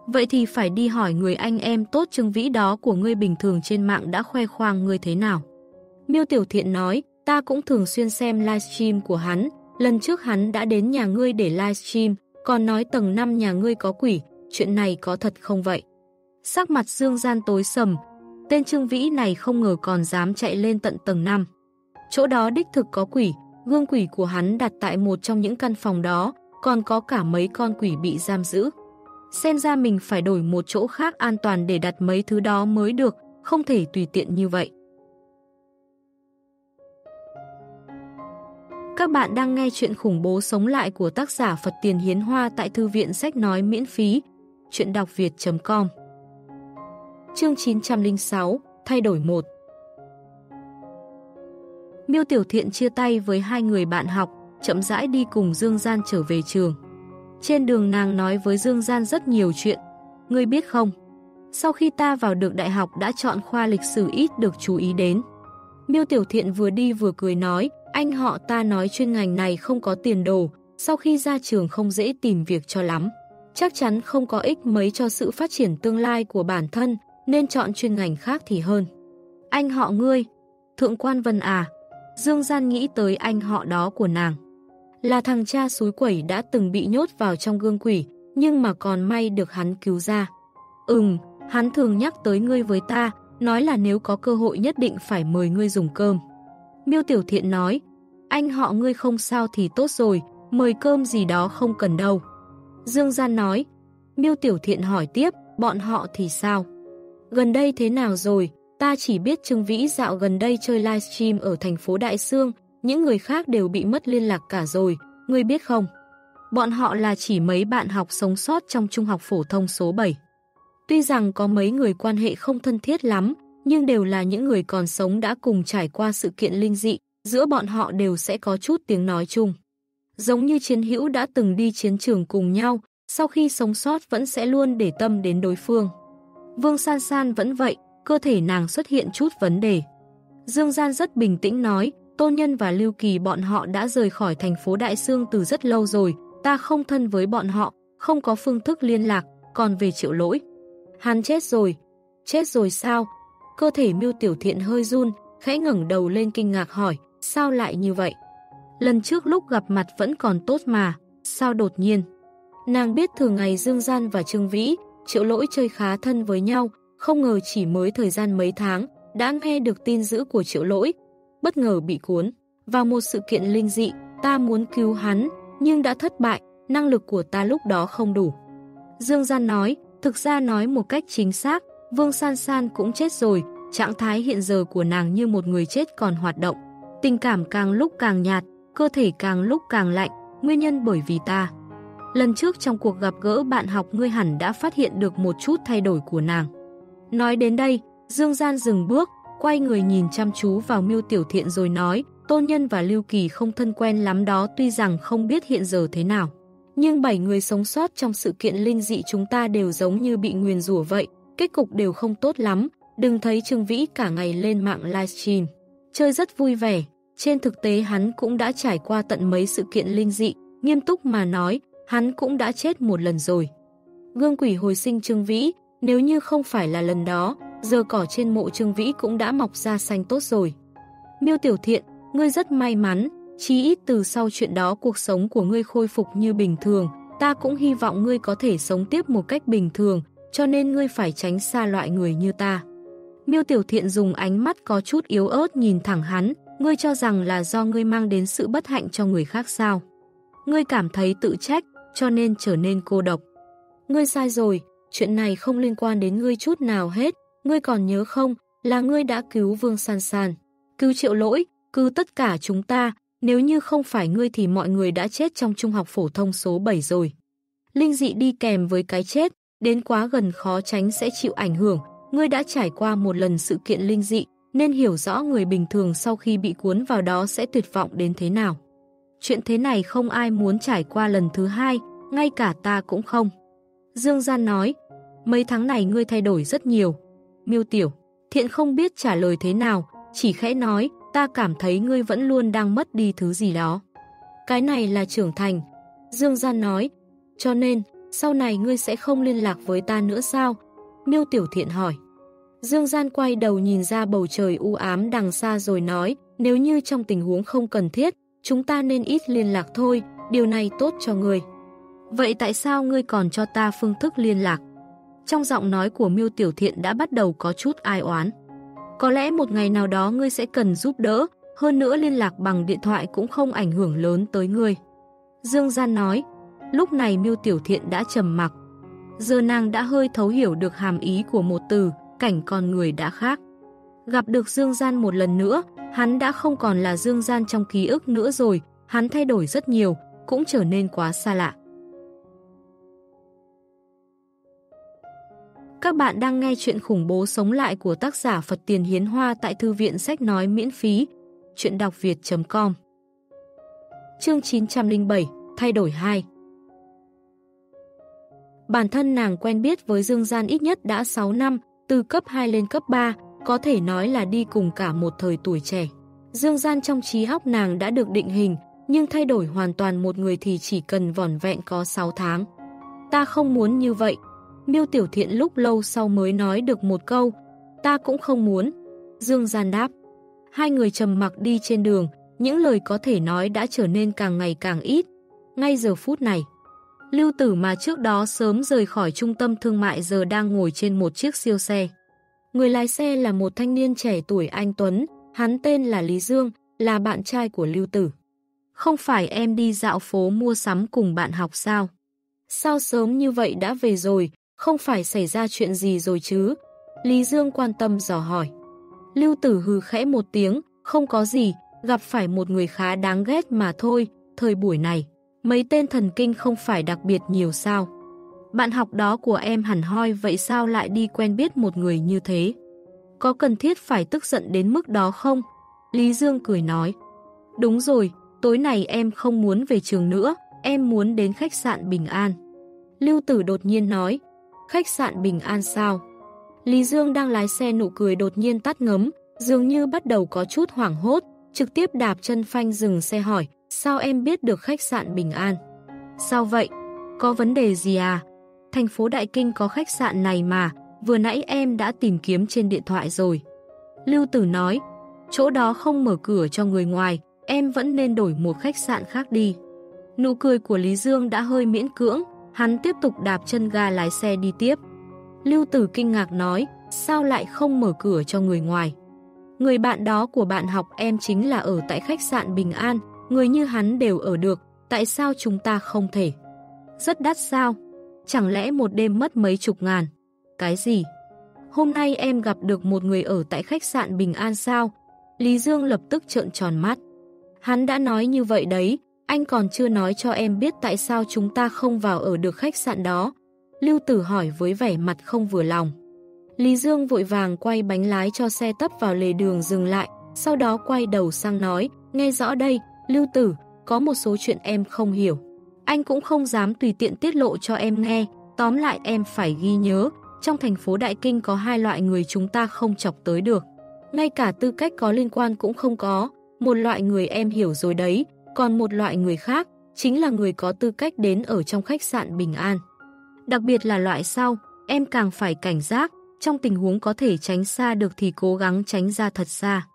Vậy thì phải đi hỏi người anh em tốt trưng vĩ đó của ngươi bình thường trên mạng đã khoe khoang ngươi thế nào. Miêu Tiểu Thiện nói, ta cũng thường xuyên xem livestream của hắn, lần trước hắn đã đến nhà ngươi để livestream, còn nói tầng 5 nhà ngươi có quỷ, chuyện này có thật không vậy? Sắc mặt Dương Gian tối sầm, tên Trương Vĩ này không ngờ còn dám chạy lên tận tầng 5. Chỗ đó đích thực có quỷ, gương quỷ của hắn đặt tại một trong những căn phòng đó, còn có cả mấy con quỷ bị giam giữ. Xem ra mình phải đổi một chỗ khác an toàn để đặt mấy thứ đó mới được, không thể tùy tiện như vậy. Các bạn đang nghe chuyện khủng bố sống lại của tác giả Phật Tiền Hiến Hoa tại Thư viện Sách Nói miễn phí, chuyện đọc việt.com Chương 906, Thay đổi 1 Miêu Tiểu Thiện chia tay với hai người bạn học, chậm rãi đi cùng Dương Gian trở về trường. Trên đường nàng nói với Dương Gian rất nhiều chuyện. Ngươi biết không? Sau khi ta vào được đại học đã chọn khoa lịch sử ít được chú ý đến. Miêu Tiểu Thiện vừa đi vừa cười nói, anh họ ta nói chuyên ngành này không có tiền đồ, sau khi ra trường không dễ tìm việc cho lắm. Chắc chắn không có ích mấy cho sự phát triển tương lai của bản thân, nên chọn chuyên ngành khác thì hơn. Anh họ ngươi, Thượng quan Vân à, Dương Gian nghĩ tới anh họ đó của nàng. Là thằng cha suối quẩy đã từng bị nhốt vào trong gương quỷ, nhưng mà còn may được hắn cứu ra. Ừm, hắn thường nhắc tới ngươi với ta, nói là nếu có cơ hội nhất định phải mời ngươi dùng cơm. Miêu Tiểu Thiện nói, anh họ ngươi không sao thì tốt rồi, mời cơm gì đó không cần đâu. Dương Gian nói, Miêu Tiểu Thiện hỏi tiếp, bọn họ thì sao? Gần đây thế nào rồi? Ta chỉ biết Trương Vĩ dạo gần đây chơi livestream ở thành phố Đại Sương, những người khác đều bị mất liên lạc cả rồi, ngươi biết không? Bọn họ là chỉ mấy bạn học sống sót trong trung học phổ thông số 7. Tuy rằng có mấy người quan hệ không thân thiết lắm, nhưng đều là những người còn sống đã cùng trải qua sự kiện linh dị, giữa bọn họ đều sẽ có chút tiếng nói chung. Giống như chiến hữu đã từng đi chiến trường cùng nhau, sau khi sống sót vẫn sẽ luôn để tâm đến đối phương. Vương San San vẫn vậy, cơ thể nàng xuất hiện chút vấn đề. Dương Gian rất bình tĩnh nói, Tôn Nhân và Lưu Kỳ bọn họ đã rời khỏi thành phố Đại Sương từ rất lâu rồi, ta không thân với bọn họ, không có phương thức liên lạc, còn về triệu lỗi. Hắn chết rồi. Chết rồi sao? Cơ thể Mưu tiểu thiện hơi run, khẽ ngẩng đầu lên kinh ngạc hỏi, sao lại như vậy? Lần trước lúc gặp mặt vẫn còn tốt mà, sao đột nhiên? Nàng biết thường ngày Dương Gian và Trương Vĩ, triệu lỗi chơi khá thân với nhau, không ngờ chỉ mới thời gian mấy tháng, đã nghe được tin dữ của triệu lỗi, bất ngờ bị cuốn. Vào một sự kiện linh dị, ta muốn cứu hắn, nhưng đã thất bại, năng lực của ta lúc đó không đủ. Dương Gian nói, thực ra nói một cách chính xác, Vương San San cũng chết rồi, trạng thái hiện giờ của nàng như một người chết còn hoạt động. Tình cảm càng lúc càng nhạt, cơ thể càng lúc càng lạnh, nguyên nhân bởi vì ta. Lần trước trong cuộc gặp gỡ bạn học ngươi hẳn đã phát hiện được một chút thay đổi của nàng. Nói đến đây, Dương Gian dừng bước, quay người nhìn chăm chú vào miêu tiểu thiện rồi nói, Tôn Nhân và Lưu Kỳ không thân quen lắm đó tuy rằng không biết hiện giờ thế nào. Nhưng bảy người sống sót trong sự kiện linh dị chúng ta đều giống như bị nguyền rủa vậy, kết cục đều không tốt lắm, đừng thấy Trương Vĩ cả ngày lên mạng livestream. Chơi rất vui vẻ, trên thực tế hắn cũng đã trải qua tận mấy sự kiện linh dị, nghiêm túc mà nói, hắn cũng đã chết một lần rồi. Gương quỷ hồi sinh Trương Vĩ, nếu như không phải là lần đó, giờ cỏ trên mộ Trương Vĩ cũng đã mọc ra xanh tốt rồi. Miêu Tiểu Thiện, ngươi rất may mắn, chí ít từ sau chuyện đó cuộc sống của ngươi khôi phục như bình thường, ta cũng hy vọng ngươi có thể sống tiếp một cách bình thường, cho nên ngươi phải tránh xa loại người như ta. Miêu Tiểu Thiện dùng ánh mắt có chút yếu ớt nhìn thẳng hắn, ngươi cho rằng là do ngươi mang đến sự bất hạnh cho người khác sao. Ngươi cảm thấy tự trách, cho nên trở nên cô độc. Ngươi sai rồi, chuyện này không liên quan đến ngươi chút nào hết, ngươi còn nhớ không, là ngươi đã cứu Vương San San, cứu triệu lỗi, cứu tất cả chúng ta, nếu như không phải ngươi thì mọi người đã chết trong trung học phổ thông số 7 rồi. Linh dị đi kèm với cái chết, đến quá gần khó tránh sẽ chịu ảnh hưởng, ngươi đã trải qua một lần sự kiện linh dị, nên hiểu rõ người bình thường sau khi bị cuốn vào đó sẽ tuyệt vọng đến thế nào. Chuyện thế này không ai muốn trải qua lần thứ hai, ngay cả ta cũng không. Dương Gian nói, mấy tháng này ngươi thay đổi rất nhiều. Miêu Tiểu, thiện không biết trả lời thế nào, chỉ khẽ nói, ta cảm thấy ngươi vẫn luôn đang mất đi thứ gì đó. Cái này là trưởng thành. Dương Gian nói, cho nên, sau này ngươi sẽ không liên lạc với ta nữa sao? Miêu Tiểu Thiện hỏi. Dương Gian quay đầu nhìn ra bầu trời u ám đằng xa rồi nói, nếu như trong tình huống không cần thiết, chúng ta nên ít liên lạc thôi, điều này tốt cho ngươi. Vậy tại sao ngươi còn cho ta phương thức liên lạc? Trong giọng nói của Miêu Tiểu Thiện đã bắt đầu có chút ai oán. Có lẽ một ngày nào đó ngươi sẽ cần giúp đỡ, hơn nữa liên lạc bằng điện thoại cũng không ảnh hưởng lớn tới ngươi. Dương Gian nói, lúc này Miêu Tiểu Thiện đã trầm mặc. Giờ nàng đã hơi thấu hiểu được hàm ý của một từ, cảnh con người đã khác. Gặp được Dương Gian một lần nữa, hắn đã không còn là Dương Gian trong ký ức nữa rồi, hắn thay đổi rất nhiều, cũng trở nên quá xa lạ. Các bạn đang nghe chuyện khủng bố sống lại của tác giả Phật Tiền Hiến Hoa tại Thư viện Sách Nói miễn phí, chuyện đọc việt.com Chương 907, Thay đổi 2 Bản thân nàng quen biết với Dương Gian ít nhất đã 6 năm, từ cấp 2 lên cấp 3, có thể nói là đi cùng cả một thời tuổi trẻ. Dương Gian trong trí hóc nàng đã được định hình, nhưng thay đổi hoàn toàn một người thì chỉ cần vỏn vẹn có 6 tháng. Ta không muốn như vậy. Miêu Tiểu Thiện lúc lâu sau mới nói được một câu, ta cũng không muốn. Dương Gian đáp. Hai người trầm mặc đi trên đường, những lời có thể nói đã trở nên càng ngày càng ít. Ngay giờ phút này, Lưu Tử mà trước đó sớm rời khỏi trung tâm thương mại giờ đang ngồi trên một chiếc siêu xe. Người lái xe là một thanh niên trẻ tuổi anh Tuấn, hắn tên là Lý Dương, là bạn trai của Lưu Tử. Không phải em đi dạo phố mua sắm cùng bạn học sao? Sao sớm như vậy đã về rồi, không phải xảy ra chuyện gì rồi chứ? Lý Dương quan tâm dò hỏi. Lưu Tử hừ khẽ một tiếng, không có gì, gặp phải một người khá đáng ghét mà thôi, thời buổi này. Mấy tên thần kinh không phải đặc biệt nhiều sao? Bạn học đó của em hẳn hoi vậy sao lại đi quen biết một người như thế? Có cần thiết phải tức giận đến mức đó không? Lý Dương cười nói. Đúng rồi, tối này em không muốn về trường nữa, em muốn đến khách sạn Bình An. Lưu Tử đột nhiên nói. Khách sạn Bình An sao? Lý Dương đang lái xe nụ cười đột nhiên tắt ngấm, dường như bắt đầu có chút hoảng hốt, trực tiếp đạp chân phanh dừng xe hỏi, sao em biết được khách sạn Bình An? Sao vậy? Có vấn đề gì à? Thành phố Đại Kinh có khách sạn này mà, vừa nãy em đã tìm kiếm trên điện thoại rồi. Lưu Tử nói, chỗ đó không mở cửa cho người ngoài, em vẫn nên đổi một khách sạn khác đi. Nụ cười của Lý Dương đã hơi miễn cưỡng, hắn tiếp tục đạp chân ga lái xe đi tiếp. Lưu Tử kinh ngạc nói, sao lại không mở cửa cho người ngoài? Người bạn đó của bạn học em chính là ở tại khách sạn Bình An, người như hắn đều ở được, tại sao chúng ta không thể? Rất đắt sao? Chẳng lẽ một đêm mất mấy chục ngàn? Cái gì? Hôm nay em gặp được một người ở tại khách sạn Bình An sao? Lý Dương lập tức trợn tròn mắt. Hắn đã nói như vậy đấy, anh còn chưa nói cho em biết tại sao chúng ta không vào ở được khách sạn đó. Lưu Tử hỏi với vẻ mặt không vừa lòng. Lý Dương vội vàng quay bánh lái cho xe tấp vào lề đường dừng lại, sau đó quay đầu sang nói, nghe rõ đây, Lưu Tử, có một số chuyện em không hiểu. Anh cũng không dám tùy tiện tiết lộ cho em nghe, tóm lại em phải ghi nhớ, trong thành phố Đại Kinh có hai loại người chúng ta không chọc tới được. Ngay cả tư cách có liên quan cũng không có, một loại người em hiểu rồi đấy, còn một loại người khác, chính là người có tư cách đến ở trong khách sạn Bình An. Đặc biệt là loại sau, em càng phải cảnh giác, trong tình huống có thể tránh xa được thì cố gắng tránh ra thật xa.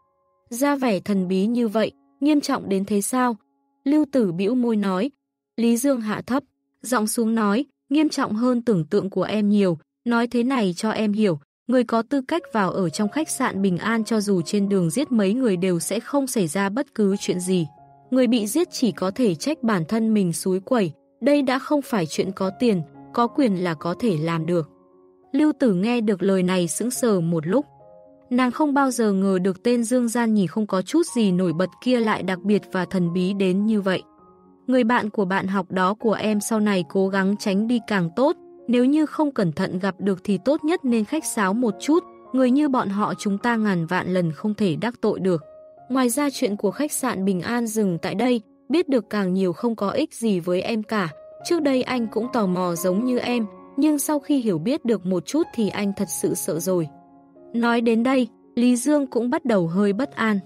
Ra vẻ thần bí như vậy, nghiêm trọng đến thế sao? Lưu tử bĩu môi nói. Lý Dương hạ thấp, giọng xuống nói, nghiêm trọng hơn tưởng tượng của em nhiều, nói thế này cho em hiểu, người có tư cách vào ở trong khách sạn Bình An cho dù trên đường giết mấy người đều sẽ không xảy ra bất cứ chuyện gì. Người bị giết chỉ có thể trách bản thân mình suối quẩy, đây đã không phải chuyện có tiền, có quyền là có thể làm được. Lưu Tử nghe được lời này sững sờ một lúc. Nàng không bao giờ ngờ được tên Dương Gian nhỉ không có chút gì nổi bật kia lại đặc biệt và thần bí đến như vậy. Người bạn của bạn học đó của em sau này cố gắng tránh đi càng tốt, nếu như không cẩn thận gặp được thì tốt nhất nên khách sáo một chút, người như bọn họ chúng ta ngàn vạn lần không thể đắc tội được. Ngoài ra chuyện của khách sạn Bình An dừng tại đây, biết được càng nhiều không có ích gì với em cả. Trước đây anh cũng tò mò giống như em, nhưng sau khi hiểu biết được một chút thì anh thật sự sợ rồi. Nói đến đây, Lý Dương cũng bắt đầu hơi bất an.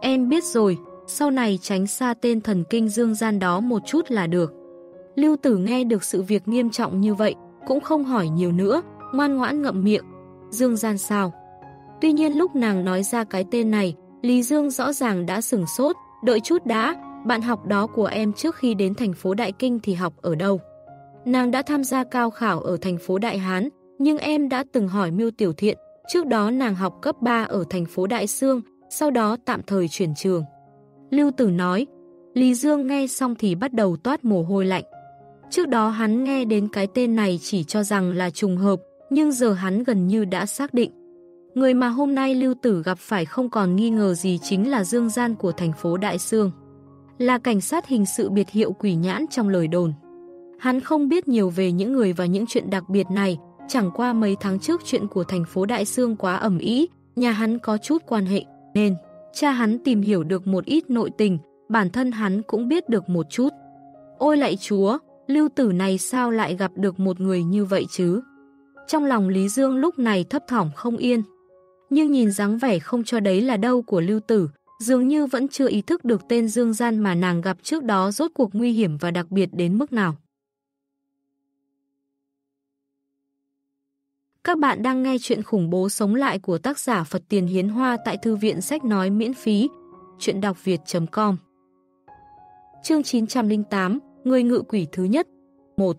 Em biết rồi, sau này tránh xa tên thần kinh Dương gian đó một chút là được. Lưu Tử nghe được sự việc nghiêm trọng như vậy, cũng không hỏi nhiều nữa, ngoan ngoãn ngậm miệng. Dương gian sao? Tuy nhiên lúc nàng nói ra cái tên này, Lý Dương rõ ràng đã sừng sốt, đợi chút đã, bạn học đó của em trước khi đến thành phố Đại Kinh thì học ở đâu? Nàng đã tham gia cao khảo ở thành phố Đại Hán, nhưng em đã từng hỏi Miêu Tiểu Thiện, trước đó nàng học cấp 3 ở thành phố Đại Sương, sau đó tạm thời chuyển trường. Lưu Tử nói, Lý Dương nghe xong thì bắt đầu toát mồ hôi lạnh. Trước đó hắn nghe đến cái tên này chỉ cho rằng là trùng hợp, nhưng giờ hắn gần như đã xác định. Người mà hôm nay Lưu Tử gặp phải không còn nghi ngờ gì chính là Dương Gian của thành phố Đại Sương. Là cảnh sát hình sự biệt hiệu quỷ nhãn trong lời đồn. Hắn không biết nhiều về những người và những chuyện đặc biệt này, chẳng qua mấy tháng trước chuyện của thành phố Đại Sương quá ẩm ý, nhà hắn có chút quan hệ, nên cha hắn tìm hiểu được một ít nội tình, bản thân hắn cũng biết được một chút. Ôi lạy chúa, lưu tử này sao lại gặp được một người như vậy chứ? Trong lòng Lý Dương lúc này thấp thỏm không yên. Nhưng nhìn dáng vẻ không cho đấy là đâu của lưu tử, dường như vẫn chưa ý thức được tên Dương Gian mà nàng gặp trước đó rốt cuộc nguy hiểm và đặc biệt đến mức nào. Các bạn đang nghe chuyện khủng bố sống lại của tác giả Phật Tiền Hiến Hoa tại Thư viện Sách Nói miễn phí. Chuyện đọc việt.com Chương 908 Người ngự quỷ thứ nhất 1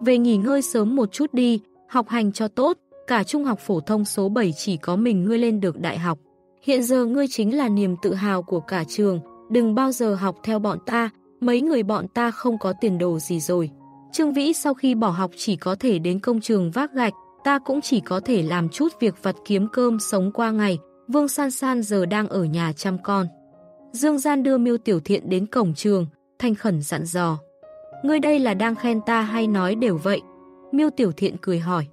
Về nghỉ ngơi sớm một chút đi, học hành cho tốt, cả trung học phổ thông số 7 chỉ có mình ngươi lên được đại học. Hiện giờ ngươi chính là niềm tự hào của cả trường, đừng bao giờ học theo bọn ta, mấy người bọn ta không có tiền đồ gì rồi. Trương Vĩ sau khi bỏ học chỉ có thể đến công trường vác gạch, ta cũng chỉ có thể làm chút việc vặt kiếm cơm sống qua ngày, Vương San San giờ đang ở nhà chăm con. Dương Gian đưa Miêu Tiểu Thiện đến cổng trường, thanh khẩn dặn dò. Ngươi đây là đang khen ta hay nói đều vậy? Miêu Tiểu Thiện cười hỏi.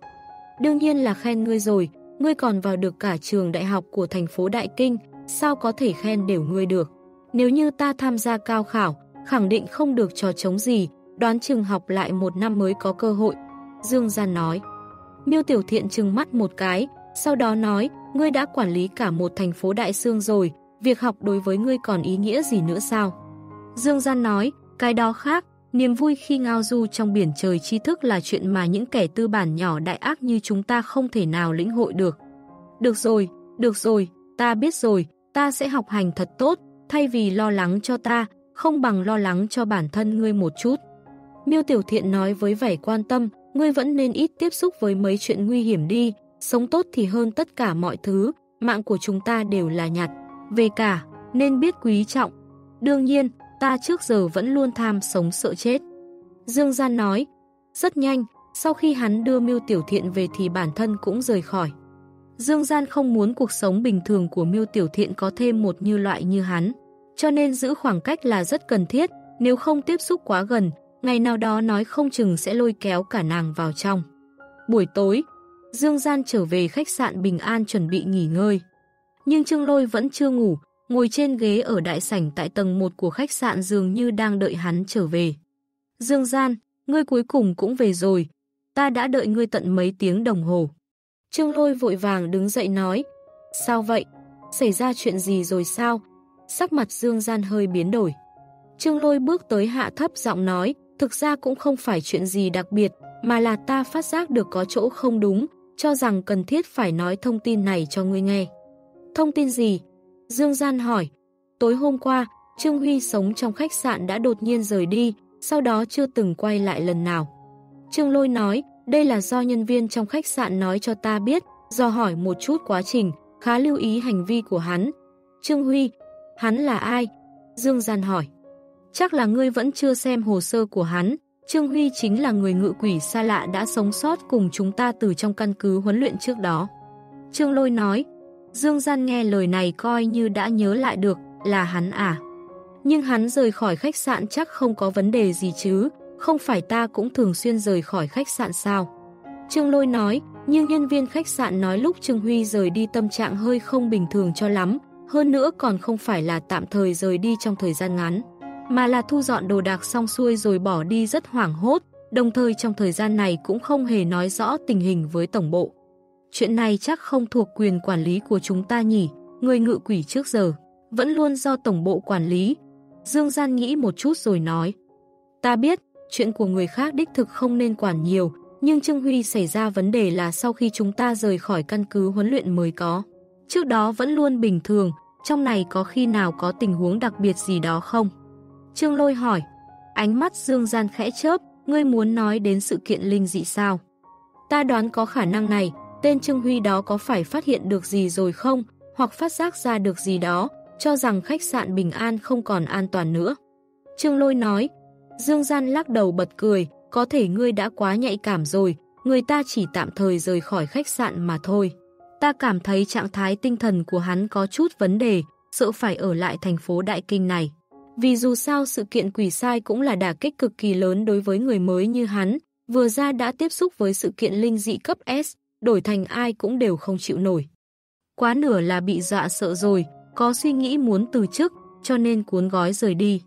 Đương nhiên là khen ngươi rồi, ngươi còn vào được cả trường đại học của thành phố Đại Kinh, sao có thể khen đều ngươi được? Nếu như ta tham gia cao khảo, khẳng định không được trò chống gì, đoán chừng học lại một năm mới có cơ hội. Dương Gian nói. Miêu Tiểu Thiện trừng mắt một cái, sau đó nói, ngươi đã quản lý cả một thành phố Đại Sương rồi, việc học đối với ngươi còn ý nghĩa gì nữa sao? Dương Gian nói, cái đó khác, niềm vui khi ngao du trong biển trời tri thức là chuyện mà những kẻ tư bản nhỏ đại ác như chúng ta không thể nào lĩnh hội được. Được rồi, được rồi, ta biết rồi, ta sẽ học hành thật tốt, thay vì lo lắng cho ta, không bằng lo lắng cho bản thân ngươi một chút. Miêu Tiểu Thiện nói với vẻ quan tâm, ngươi vẫn nên ít tiếp xúc với mấy chuyện nguy hiểm đi, sống tốt thì hơn tất cả mọi thứ, mạng của chúng ta đều là nhặt. Về cả, nên biết quý trọng. Đương nhiên, ta trước giờ vẫn luôn tham sống sợ chết. Dương Gian nói, rất nhanh, sau khi hắn đưa Miêu Tiểu Thiện về thì bản thân cũng rời khỏi. Dương Gian không muốn cuộc sống bình thường của Miêu Tiểu Thiện có thêm một như loại như hắn, cho nên giữ khoảng cách là rất cần thiết, nếu không tiếp xúc quá gần, ngày nào đó nói không chừng sẽ lôi kéo cả nàng vào trong. Buổi tối, Dương Gian trở về khách sạn Bình An chuẩn bị nghỉ ngơi. Nhưng Trương Lôi vẫn chưa ngủ, ngồi trên ghế ở đại sảnh tại tầng 1 của khách sạn dường như đang đợi hắn trở về. Dương Gian, ngươi cuối cùng cũng về rồi, ta đã đợi ngươi tận mấy tiếng đồng hồ. Trương Lôi vội vàng đứng dậy nói, sao vậy? Xảy ra chuyện gì rồi sao? Sắc mặt Dương Gian hơi biến đổi. Trương Lôi bước tới hạ thấp giọng nói, thực ra cũng không phải chuyện gì đặc biệt, mà là ta phát giác được có chỗ không đúng, cho rằng cần thiết phải nói thông tin này cho ngươi nghe. Thông tin gì? Dương Gian hỏi. Tối hôm qua, Trương Huy sống trong khách sạn đã đột nhiên rời đi, sau đó chưa từng quay lại lần nào. Trương Lôi nói, đây là do nhân viên trong khách sạn nói cho ta biết, do hỏi một chút quá trình, khá lưu ý hành vi của hắn. Trương Huy, hắn là ai? Dương Gian hỏi. Chắc là ngươi vẫn chưa xem hồ sơ của hắn. Trương Huy chính là người ngự quỷ xa lạ đã sống sót cùng chúng ta từ trong căn cứ huấn luyện trước đó. Trương Lôi nói, Dương Gian nghe lời này coi như đã nhớ lại được, là hắn à. Nhưng hắn rời khỏi khách sạn chắc không có vấn đề gì chứ, không phải ta cũng thường xuyên rời khỏi khách sạn sao. Trương Lôi nói, nhưng nhân viên khách sạn nói lúc Trương Huy rời đi tâm trạng hơi không bình thường cho lắm, hơn nữa còn không phải là tạm thời rời đi trong thời gian ngắn, mà là thu dọn đồ đạc xong xuôi rồi bỏ đi rất hoảng hốt, đồng thời trong thời gian này cũng không hề nói rõ tình hình với tổng bộ. Chuyện này chắc không thuộc quyền quản lý của chúng ta nhỉ, người ngự quỷ trước giờ, vẫn luôn do tổng bộ quản lý. Dương Gian nghĩ một chút rồi nói, ta biết, chuyện của người khác đích thực không nên quản nhiều, nhưng Trương Huy xảy ra vấn đề là sau khi chúng ta rời khỏi căn cứ huấn luyện mới có. Trước đó vẫn luôn bình thường, trong này có khi nào có tình huống đặc biệt gì đó không? Trương Lôi hỏi, ánh mắt Dương Gian khẽ chớp, ngươi muốn nói đến sự kiện linh dị sao? Ta đoán có khả năng này, tên Trương Huy đó có phải phát hiện được gì rồi không, hoặc phát giác ra được gì đó, cho rằng khách sạn Bình An không còn an toàn nữa. Trương Lôi nói, Dương Gian lắc đầu bật cười, có thể ngươi đã quá nhạy cảm rồi, người ta chỉ tạm thời rời khỏi khách sạn mà thôi. Ta cảm thấy trạng thái tinh thần của hắn có chút vấn đề, sợ phải ở lại thành phố Đại Kinh này. Vì dù sao sự kiện quỷ sai cũng là đả kích cực kỳ lớn đối với người mới như hắn, vừa ra đã tiếp xúc với sự kiện linh dị cấp S, đổi thành ai cũng đều không chịu nổi. Quá nửa là bị dọa sợ rồi, có suy nghĩ muốn từ chức, cho nên cuốn gói rời đi.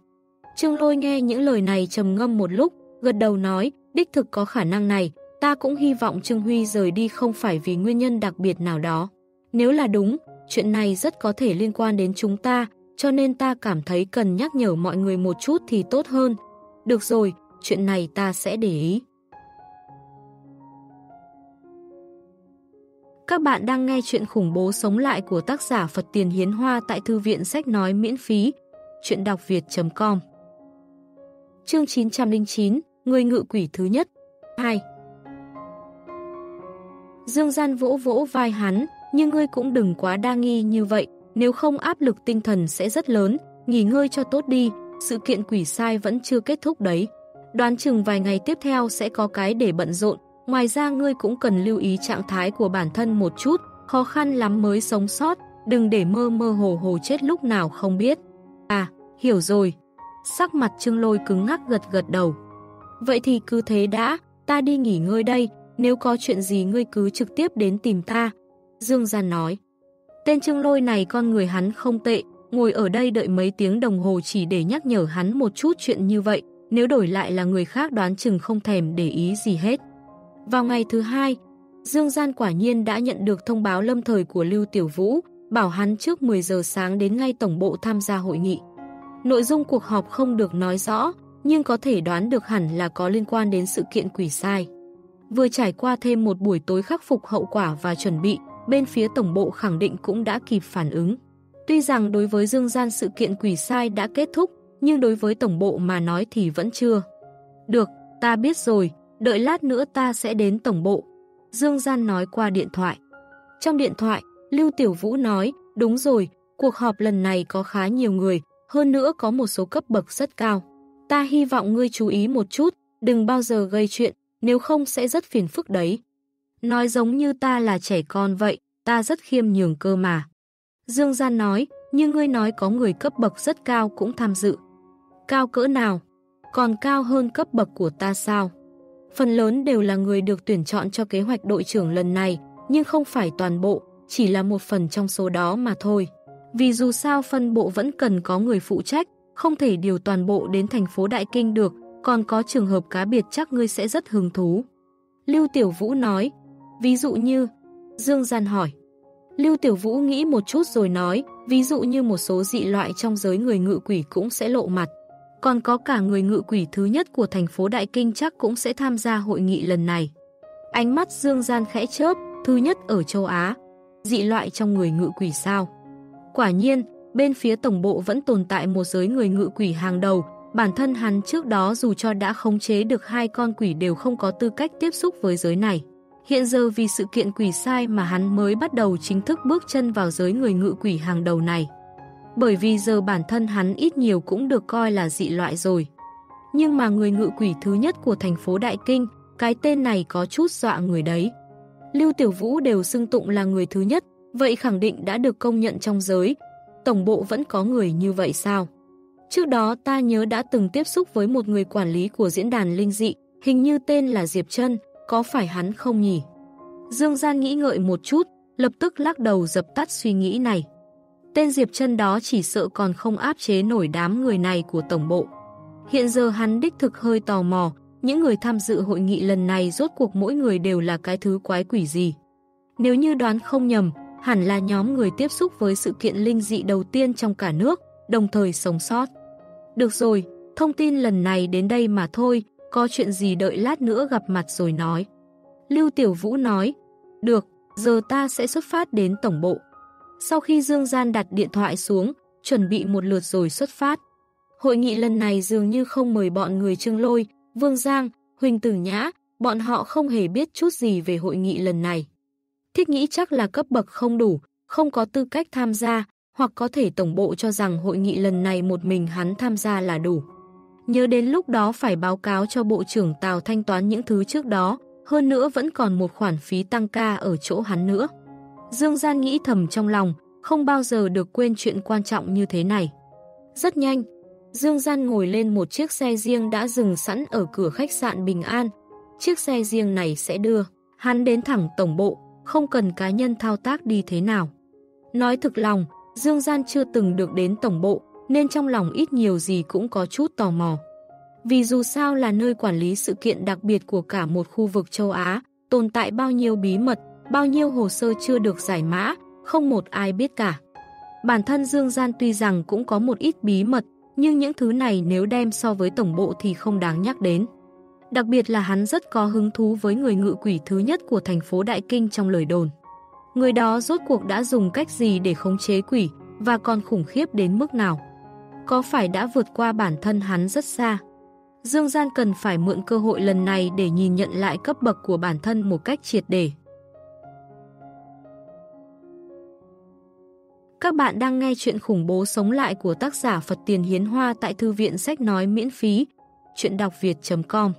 Trương Lôi nghe những lời này trầm ngâm một lúc, gật đầu nói, đích thực có khả năng này, ta cũng hy vọng Trương Huy rời đi không phải vì nguyên nhân đặc biệt nào đó. Nếu là đúng, chuyện này rất có thể liên quan đến chúng ta, cho nên ta cảm thấy cần nhắc nhở mọi người một chút thì tốt hơn. Được rồi, chuyện này ta sẽ để ý. Các bạn đang nghe chuyện khủng bố sống lại của tác giả Phật Tiền Hiến Hoa tại Thư viện Sách Nói miễn phí. Chuyện đọc việt.com Chương 909 Người ngự quỷ thứ nhất. 2 Dương Gian vỗ vỗ vai hắn, nhưng ngươi cũng đừng quá đa nghi như vậy, nếu không áp lực tinh thần sẽ rất lớn, nghỉ ngơi cho tốt đi, sự kiện quỷ sai vẫn chưa kết thúc đấy. Đoán chừng vài ngày tiếp theo sẽ có cái để bận rộn, ngoài ra ngươi cũng cần lưu ý trạng thái của bản thân một chút, khó khăn lắm mới sống sót, đừng để mơ mơ hồ hồ chết lúc nào không biết. À, hiểu rồi. Sắc mặt Trương Lôi cứng ngắc gật gật đầu. Vậy thì cứ thế đã, ta đi nghỉ ngơi đây, nếu có chuyện gì ngươi cứ trực tiếp đến tìm ta. Dương Gian nói. Tên Trương Lôi này con người hắn không tệ, ngồi ở đây đợi mấy tiếng đồng hồ chỉ để nhắc nhở hắn một chút chuyện như vậy, nếu đổi lại là người khác đoán chừng không thèm để ý gì hết. Vào ngày thứ hai, Dương Gian quả nhiên đã nhận được thông báo lâm thời của Lưu Tiểu Vũ, bảo hắn trước 10 giờ sáng đến ngay tổng bộ tham gia hội nghị. Nội dung cuộc họp không được nói rõ, nhưng có thể đoán được hẳn là có liên quan đến sự kiện quỷ sai. Vừa trải qua thêm một buổi tối khắc phục hậu quả và chuẩn bị, bên phía tổng bộ khẳng định cũng đã kịp phản ứng. Tuy rằng đối với Dương Gian sự kiện quỷ sai đã kết thúc, nhưng đối với tổng bộ mà nói thì vẫn chưa. Được, ta biết rồi, đợi lát nữa ta sẽ đến tổng bộ. Dương Gian nói qua điện thoại. Trong điện thoại, Lưu Tiểu Vũ nói, đúng rồi, cuộc họp lần này có khá nhiều người, hơn nữa có một số cấp bậc rất cao. Ta hy vọng ngươi chú ý một chút, đừng bao giờ gây chuyện, nếu không sẽ rất phiền phức đấy. Nói giống như ta là trẻ con vậy, ta rất khiêm nhường cơ mà. Dương Gian nói, nhưng ngươi nói có người cấp bậc rất cao cũng tham dự. Cao cỡ nào? Còn cao hơn cấp bậc của ta sao? Phần lớn đều là người được tuyển chọn cho kế hoạch đội trưởng lần này, nhưng không phải toàn bộ, chỉ là một phần trong số đó mà thôi. Vì dù sao phân bộ vẫn cần có người phụ trách, không thể điều toàn bộ đến thành phố Đại Kinh được, còn có trường hợp cá biệt chắc ngươi sẽ rất hứng thú. Lưu Tiểu Vũ nói, ví dụ như, Dương Gian hỏi. Lưu Tiểu Vũ nghĩ một chút rồi nói, ví dụ như một số dị loại trong giới người ngự quỷ cũng sẽ lộ mặt. Còn có cả người ngự quỷ thứ nhất của thành phố Đại Kinh chắc cũng sẽ tham gia hội nghị lần này. Ánh mắt Dương Gian khẽ chớp, thứ nhất ở châu Á. Dị loại trong người ngự quỷ sao? Quả nhiên, bên phía tổng bộ vẫn tồn tại một giới người ngự quỷ hàng đầu. Bản thân hắn trước đó dù cho đã khống chế được hai con quỷ đều không có tư cách tiếp xúc với giới này. Hiện giờ vì sự kiện quỷ sai mà hắn mới bắt đầu chính thức bước chân vào giới người ngự quỷ hàng đầu này. Bởi vì giờ bản thân hắn ít nhiều cũng được coi là dị loại rồi. Nhưng mà người ngự quỷ thứ nhất của thành phố Đại Kinh, cái tên này có chút dọa người đấy. Lưu Tiểu Vũ đều xưng tụng là người thứ nhất, vậy khẳng định đã được công nhận trong giới. Tổng bộ vẫn có người như vậy sao? Trước đó ta nhớ đã từng tiếp xúc với một người quản lý của diễn đàn linh dị, hình như tên là Diệp Trân, có phải hắn không nhỉ? Dương Gian nghĩ ngợi một chút, lập tức lắc đầu dập tắt suy nghĩ này. Tên Diệp Trân đó chỉ sợ còn không áp chế nổi đám người này của tổng bộ. Hiện giờ hắn đích thực hơi tò mò, những người tham dự hội nghị lần này rốt cuộc mỗi người đều là cái thứ quái quỷ gì. Nếu như đoán không nhầm, hẳn là nhóm người tiếp xúc với sự kiện linh dị đầu tiên trong cả nước, đồng thời sống sót. Được rồi, thông tin lần này đến đây mà thôi, có chuyện gì đợi lát nữa gặp mặt rồi nói. Lưu Tiểu Vũ nói, được, giờ ta sẽ xuất phát đến tổng bộ. Sau khi Dương Gian đặt điện thoại xuống, chuẩn bị một lượt rồi xuất phát. Hội nghị lần này dường như không mời bọn người Trương Lôi, Vương Giang, Huỳnh Tử Nhã, bọn họ không hề biết chút gì về hội nghị lần này. Thiết nghĩ chắc là cấp bậc không đủ, không có tư cách tham gia, hoặc có thể tổng bộ cho rằng hội nghị lần này một mình hắn tham gia là đủ. Nhớ đến lúc đó phải báo cáo cho Bộ trưởng Tào thanh toán những thứ trước đó, hơn nữa vẫn còn một khoản phí tăng ca ở chỗ hắn nữa. Dương Gian nghĩ thầm trong lòng, không bao giờ được quên chuyện quan trọng như thế này. Rất nhanh, Dương Gian ngồi lên một chiếc xe riêng đã dừng sẵn ở cửa khách sạn Bình An. Chiếc xe riêng này sẽ đưa hắn đến thẳng tổng bộ, không cần cá nhân thao tác đi thế nào. Nói thực lòng, Dương Gian chưa từng được đến tổng bộ, nên trong lòng ít nhiều gì cũng có chút tò mò. Vì dù sao là nơi quản lý sự kiện đặc biệt của cả một khu vực châu Á, tồn tại bao nhiêu bí mật, bao nhiêu hồ sơ chưa được giải mã, không một ai biết cả. Bản thân Dương Gian tuy rằng cũng có một ít bí mật, nhưng những thứ này nếu đem so với tổng bộ thì không đáng nhắc đến. Đặc biệt là hắn rất có hứng thú với người ngự quỷ thứ nhất của thành phố Đại Kinh trong lời đồn. Người đó rốt cuộc đã dùng cách gì để khống chế quỷ và còn khủng khiếp đến mức nào? Có phải đã vượt qua bản thân hắn rất xa? Dương Gian cần phải mượn cơ hội lần này để nhìn nhận lại cấp bậc của bản thân một cách triệt để. Các bạn đang nghe chuyện khủng bố sống lại của tác giả Phật Tiền Hiến Hoa tại Thư viện Sách Nói miễn phí. Chuyện đọc việt.com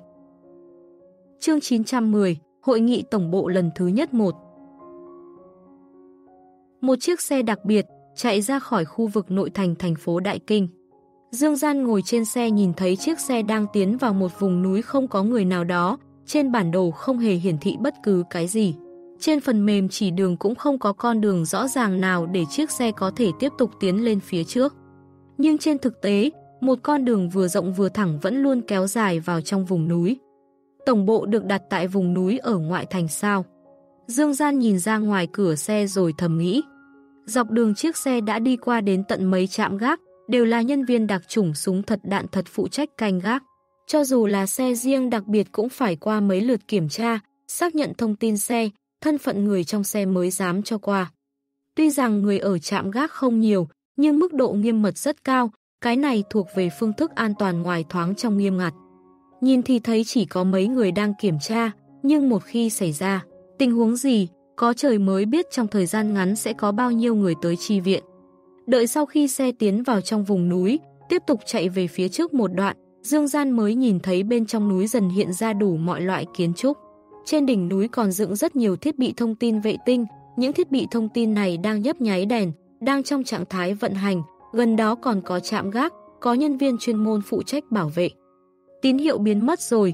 Chương 910 Hội nghị Tổng bộ lần thứ nhất 1 Một chiếc xe đặc biệt chạy ra khỏi khu vực nội thành thành phố Đại Kinh. Dương Gian ngồi trên xe nhìn thấy chiếc xe đang tiến vào một vùng núi không có người nào đó, trên bản đồ không hề hiển thị bất cứ cái gì. Trên phần mềm chỉ đường cũng không có con đường rõ ràng nào để chiếc xe có thể tiếp tục tiến lên phía trước. Nhưng trên thực tế, một con đường vừa rộng vừa thẳng vẫn luôn kéo dài vào trong vùng núi. Tổng bộ được đặt tại vùng núi ở ngoại thành sao. Dương Gian nhìn ra ngoài cửa xe rồi thầm nghĩ. Dọc đường chiếc xe đã đi qua đến tận mấy trạm gác, đều là nhân viên đặc chủng súng thật đạn thật phụ trách canh gác. Cho dù là xe riêng đặc biệt cũng phải qua mấy lượt kiểm tra, xác nhận thông tin xe, thân phận người trong xe mới dám cho qua. Tuy rằng người ở trạm gác không nhiều, nhưng mức độ nghiêm mật rất cao, cái này thuộc về phương thức an toàn ngoài thoáng trong nghiêm ngặt. Nhìn thì thấy chỉ có mấy người đang kiểm tra, nhưng một khi xảy ra, tình huống gì, có trời mới biết trong thời gian ngắn sẽ có bao nhiêu người tới chi viện. Đợi sau khi xe tiến vào trong vùng núi, tiếp tục chạy về phía trước một đoạn, Dương Gian mới nhìn thấy bên trong núi dần hiện ra đủ mọi loại kiến trúc. Trên đỉnh núi còn dựng rất nhiều thiết bị thông tin vệ tinh, những thiết bị thông tin này đang nhấp nháy đèn, đang trong trạng thái vận hành, gần đó còn có trạm gác, có nhân viên chuyên môn phụ trách bảo vệ. Tín hiệu biến mất rồi.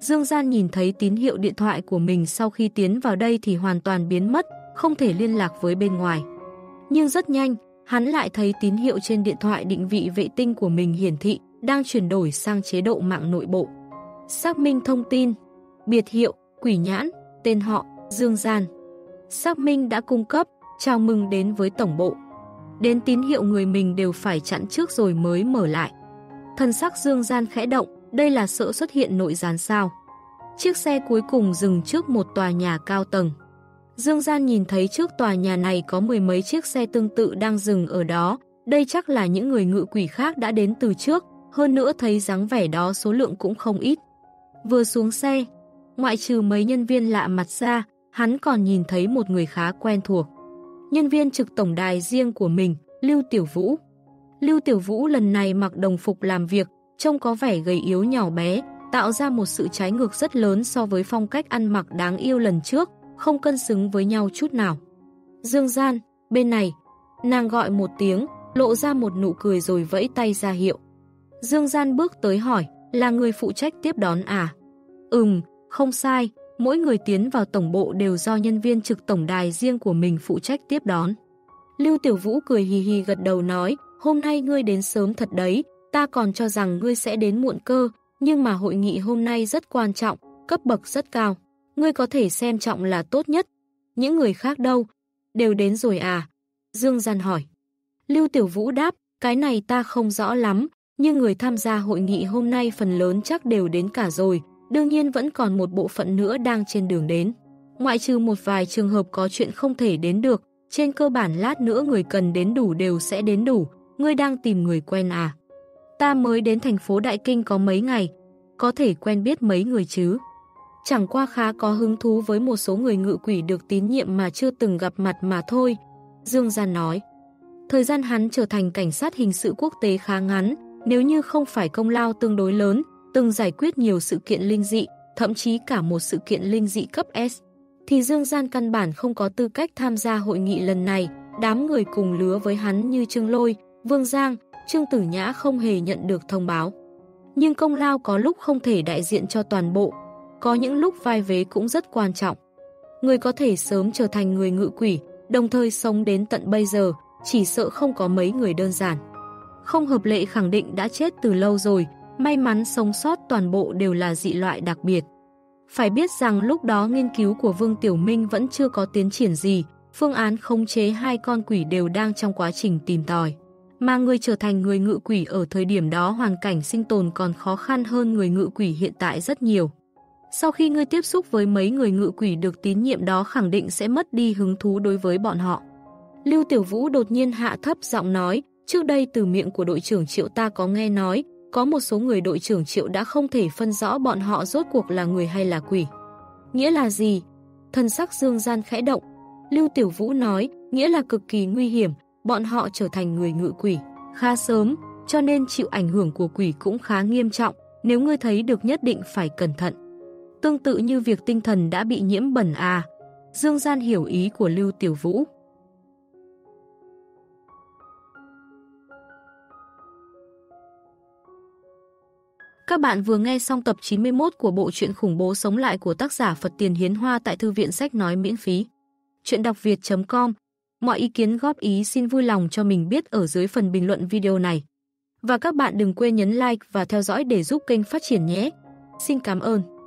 Dương Gian nhìn thấy tín hiệu điện thoại của mình sau khi tiến vào đây thì hoàn toàn biến mất, không thể liên lạc với bên ngoài. Nhưng rất nhanh, hắn lại thấy tín hiệu trên điện thoại định vị vệ tinh của mình hiển thị, đang chuyển đổi sang chế độ mạng nội bộ. Xác minh thông tin, biệt hiệu, quỷ nhãn, tên họ, Dương Gian. Xác minh đã cung cấp, chào mừng đến với tổng bộ. Đến tín hiệu người mình đều phải chặn trước rồi mới mở lại. Thần sắc Dương Gian khẽ động, đây là sợ xuất hiện nội gián sao. Chiếc xe cuối cùng dừng trước một tòa nhà cao tầng. Dương Gian nhìn thấy trước tòa nhà này có mười mấy chiếc xe tương tự đang dừng ở đó. Đây chắc là những người ngự quỷ khác đã đến từ trước, hơn nữa thấy dáng vẻ đó số lượng cũng không ít. Vừa xuống xe, ngoại trừ mấy nhân viên lạ mặt ra, hắn còn nhìn thấy một người khá quen thuộc. Nhân viên trực tổng đài riêng của mình, Lưu Tiểu Vũ. Lưu Tiểu Vũ lần này mặc đồng phục làm việc, trông có vẻ gầy yếu nhỏ bé, tạo ra một sự trái ngược rất lớn so với phong cách ăn mặc đáng yêu lần trước, không cân xứng với nhau chút nào. Dương Gian, bên này, nàng gọi một tiếng, lộ ra một nụ cười rồi vẫy tay ra hiệu. Dương Gian bước tới hỏi, là người phụ trách tiếp đón à? Ừm, không sai, mỗi người tiến vào tổng bộ đều do nhân viên trực tổng đài riêng của mình phụ trách tiếp đón. Lưu Tiểu Vũ cười hì hì gật đầu nói, hôm nay ngươi đến sớm thật đấy, ta còn cho rằng ngươi sẽ đến muộn cơ, nhưng mà hội nghị hôm nay rất quan trọng, cấp bậc rất cao. Ngươi có thể xem trọng là tốt nhất. Những người khác đâu? Đều đến rồi à? Dương Gian hỏi. Lưu Tiểu Vũ đáp, cái này ta không rõ lắm, nhưng người tham gia hội nghị hôm nay phần lớn chắc đều đến cả rồi, đương nhiên vẫn còn một bộ phận nữa đang trên đường đến. Ngoại trừ một vài trường hợp có chuyện không thể đến được, trên cơ bản lát nữa người cần đến đủ đều sẽ đến đủ, ngươi đang tìm người quen à. Ta mới đến thành phố Đại Kinh có mấy ngày, có thể quen biết mấy người chứ. Chẳng qua khá có hứng thú với một số người ngự quỷ được tín nhiệm mà chưa từng gặp mặt mà thôi. Dương Gian nói, thời gian hắn trở thành cảnh sát hình sự quốc tế khá ngắn, nếu như không phải công lao tương đối lớn, từng giải quyết nhiều sự kiện linh dị, thậm chí cả một sự kiện linh dị cấp S, thì Dương Gian căn bản không có tư cách tham gia hội nghị lần này. Đám người cùng lứa với hắn như Trương Lôi, Vương Giang, Trương Tử Nhã không hề nhận được thông báo. Nhưng công lao có lúc không thể đại diện cho toàn bộ, có những lúc vai vế cũng rất quan trọng. Người có thể sớm trở thành người ngự quỷ, đồng thời sống đến tận bây giờ, chỉ sợ không có mấy người đơn giản. Không hợp lệ khẳng định đã chết từ lâu rồi, may mắn sống sót toàn bộ đều là dị loại đặc biệt. Phải biết rằng lúc đó nghiên cứu của Vương Tiểu Minh vẫn chưa có tiến triển gì, phương án khống chế hai con quỷ đều đang trong quá trình tìm tòi. Mà người trở thành người ngự quỷ ở thời điểm đó hoàn cảnh sinh tồn còn khó khăn hơn người ngự quỷ hiện tại rất nhiều. Sau khi ngươi tiếp xúc với mấy người ngự quỷ được tín nhiệm đó khẳng định sẽ mất đi hứng thú đối với bọn họ. Lưu Tiểu Vũ đột nhiên hạ thấp giọng nói, trước đây từ miệng của đội trưởng Triệu ta có nghe nói, có một số người đội trưởng Triệu đã không thể phân rõ bọn họ rốt cuộc là người hay là quỷ. Nghĩa là gì? Thân sắc dương gian khẽ động. Lưu Tiểu Vũ nói, nghĩa là cực kỳ nguy hiểm, bọn họ trở thành người ngự quỷ. Khá sớm, cho nên chịu ảnh hưởng của quỷ cũng khá nghiêm trọng, nếu ngươi thấy được nhất định phải cẩn thận. Tương tự như việc tinh thần đã bị nhiễm bẩn à. Dương Gian hiểu ý của Lưu Tiểu Vũ. Các bạn vừa nghe xong tập 91 của bộ truyện khủng bố sống lại của tác giả Phật Tiền Hiến Hoa tại Thư viện Sách Nói miễn phí. Chuyện đọc việt.com Mọi ý kiến góp ý xin vui lòng cho mình biết ở dưới phần bình luận video này. Và các bạn đừng quên nhấn like và theo dõi để giúp kênh phát triển nhé. Xin cảm ơn.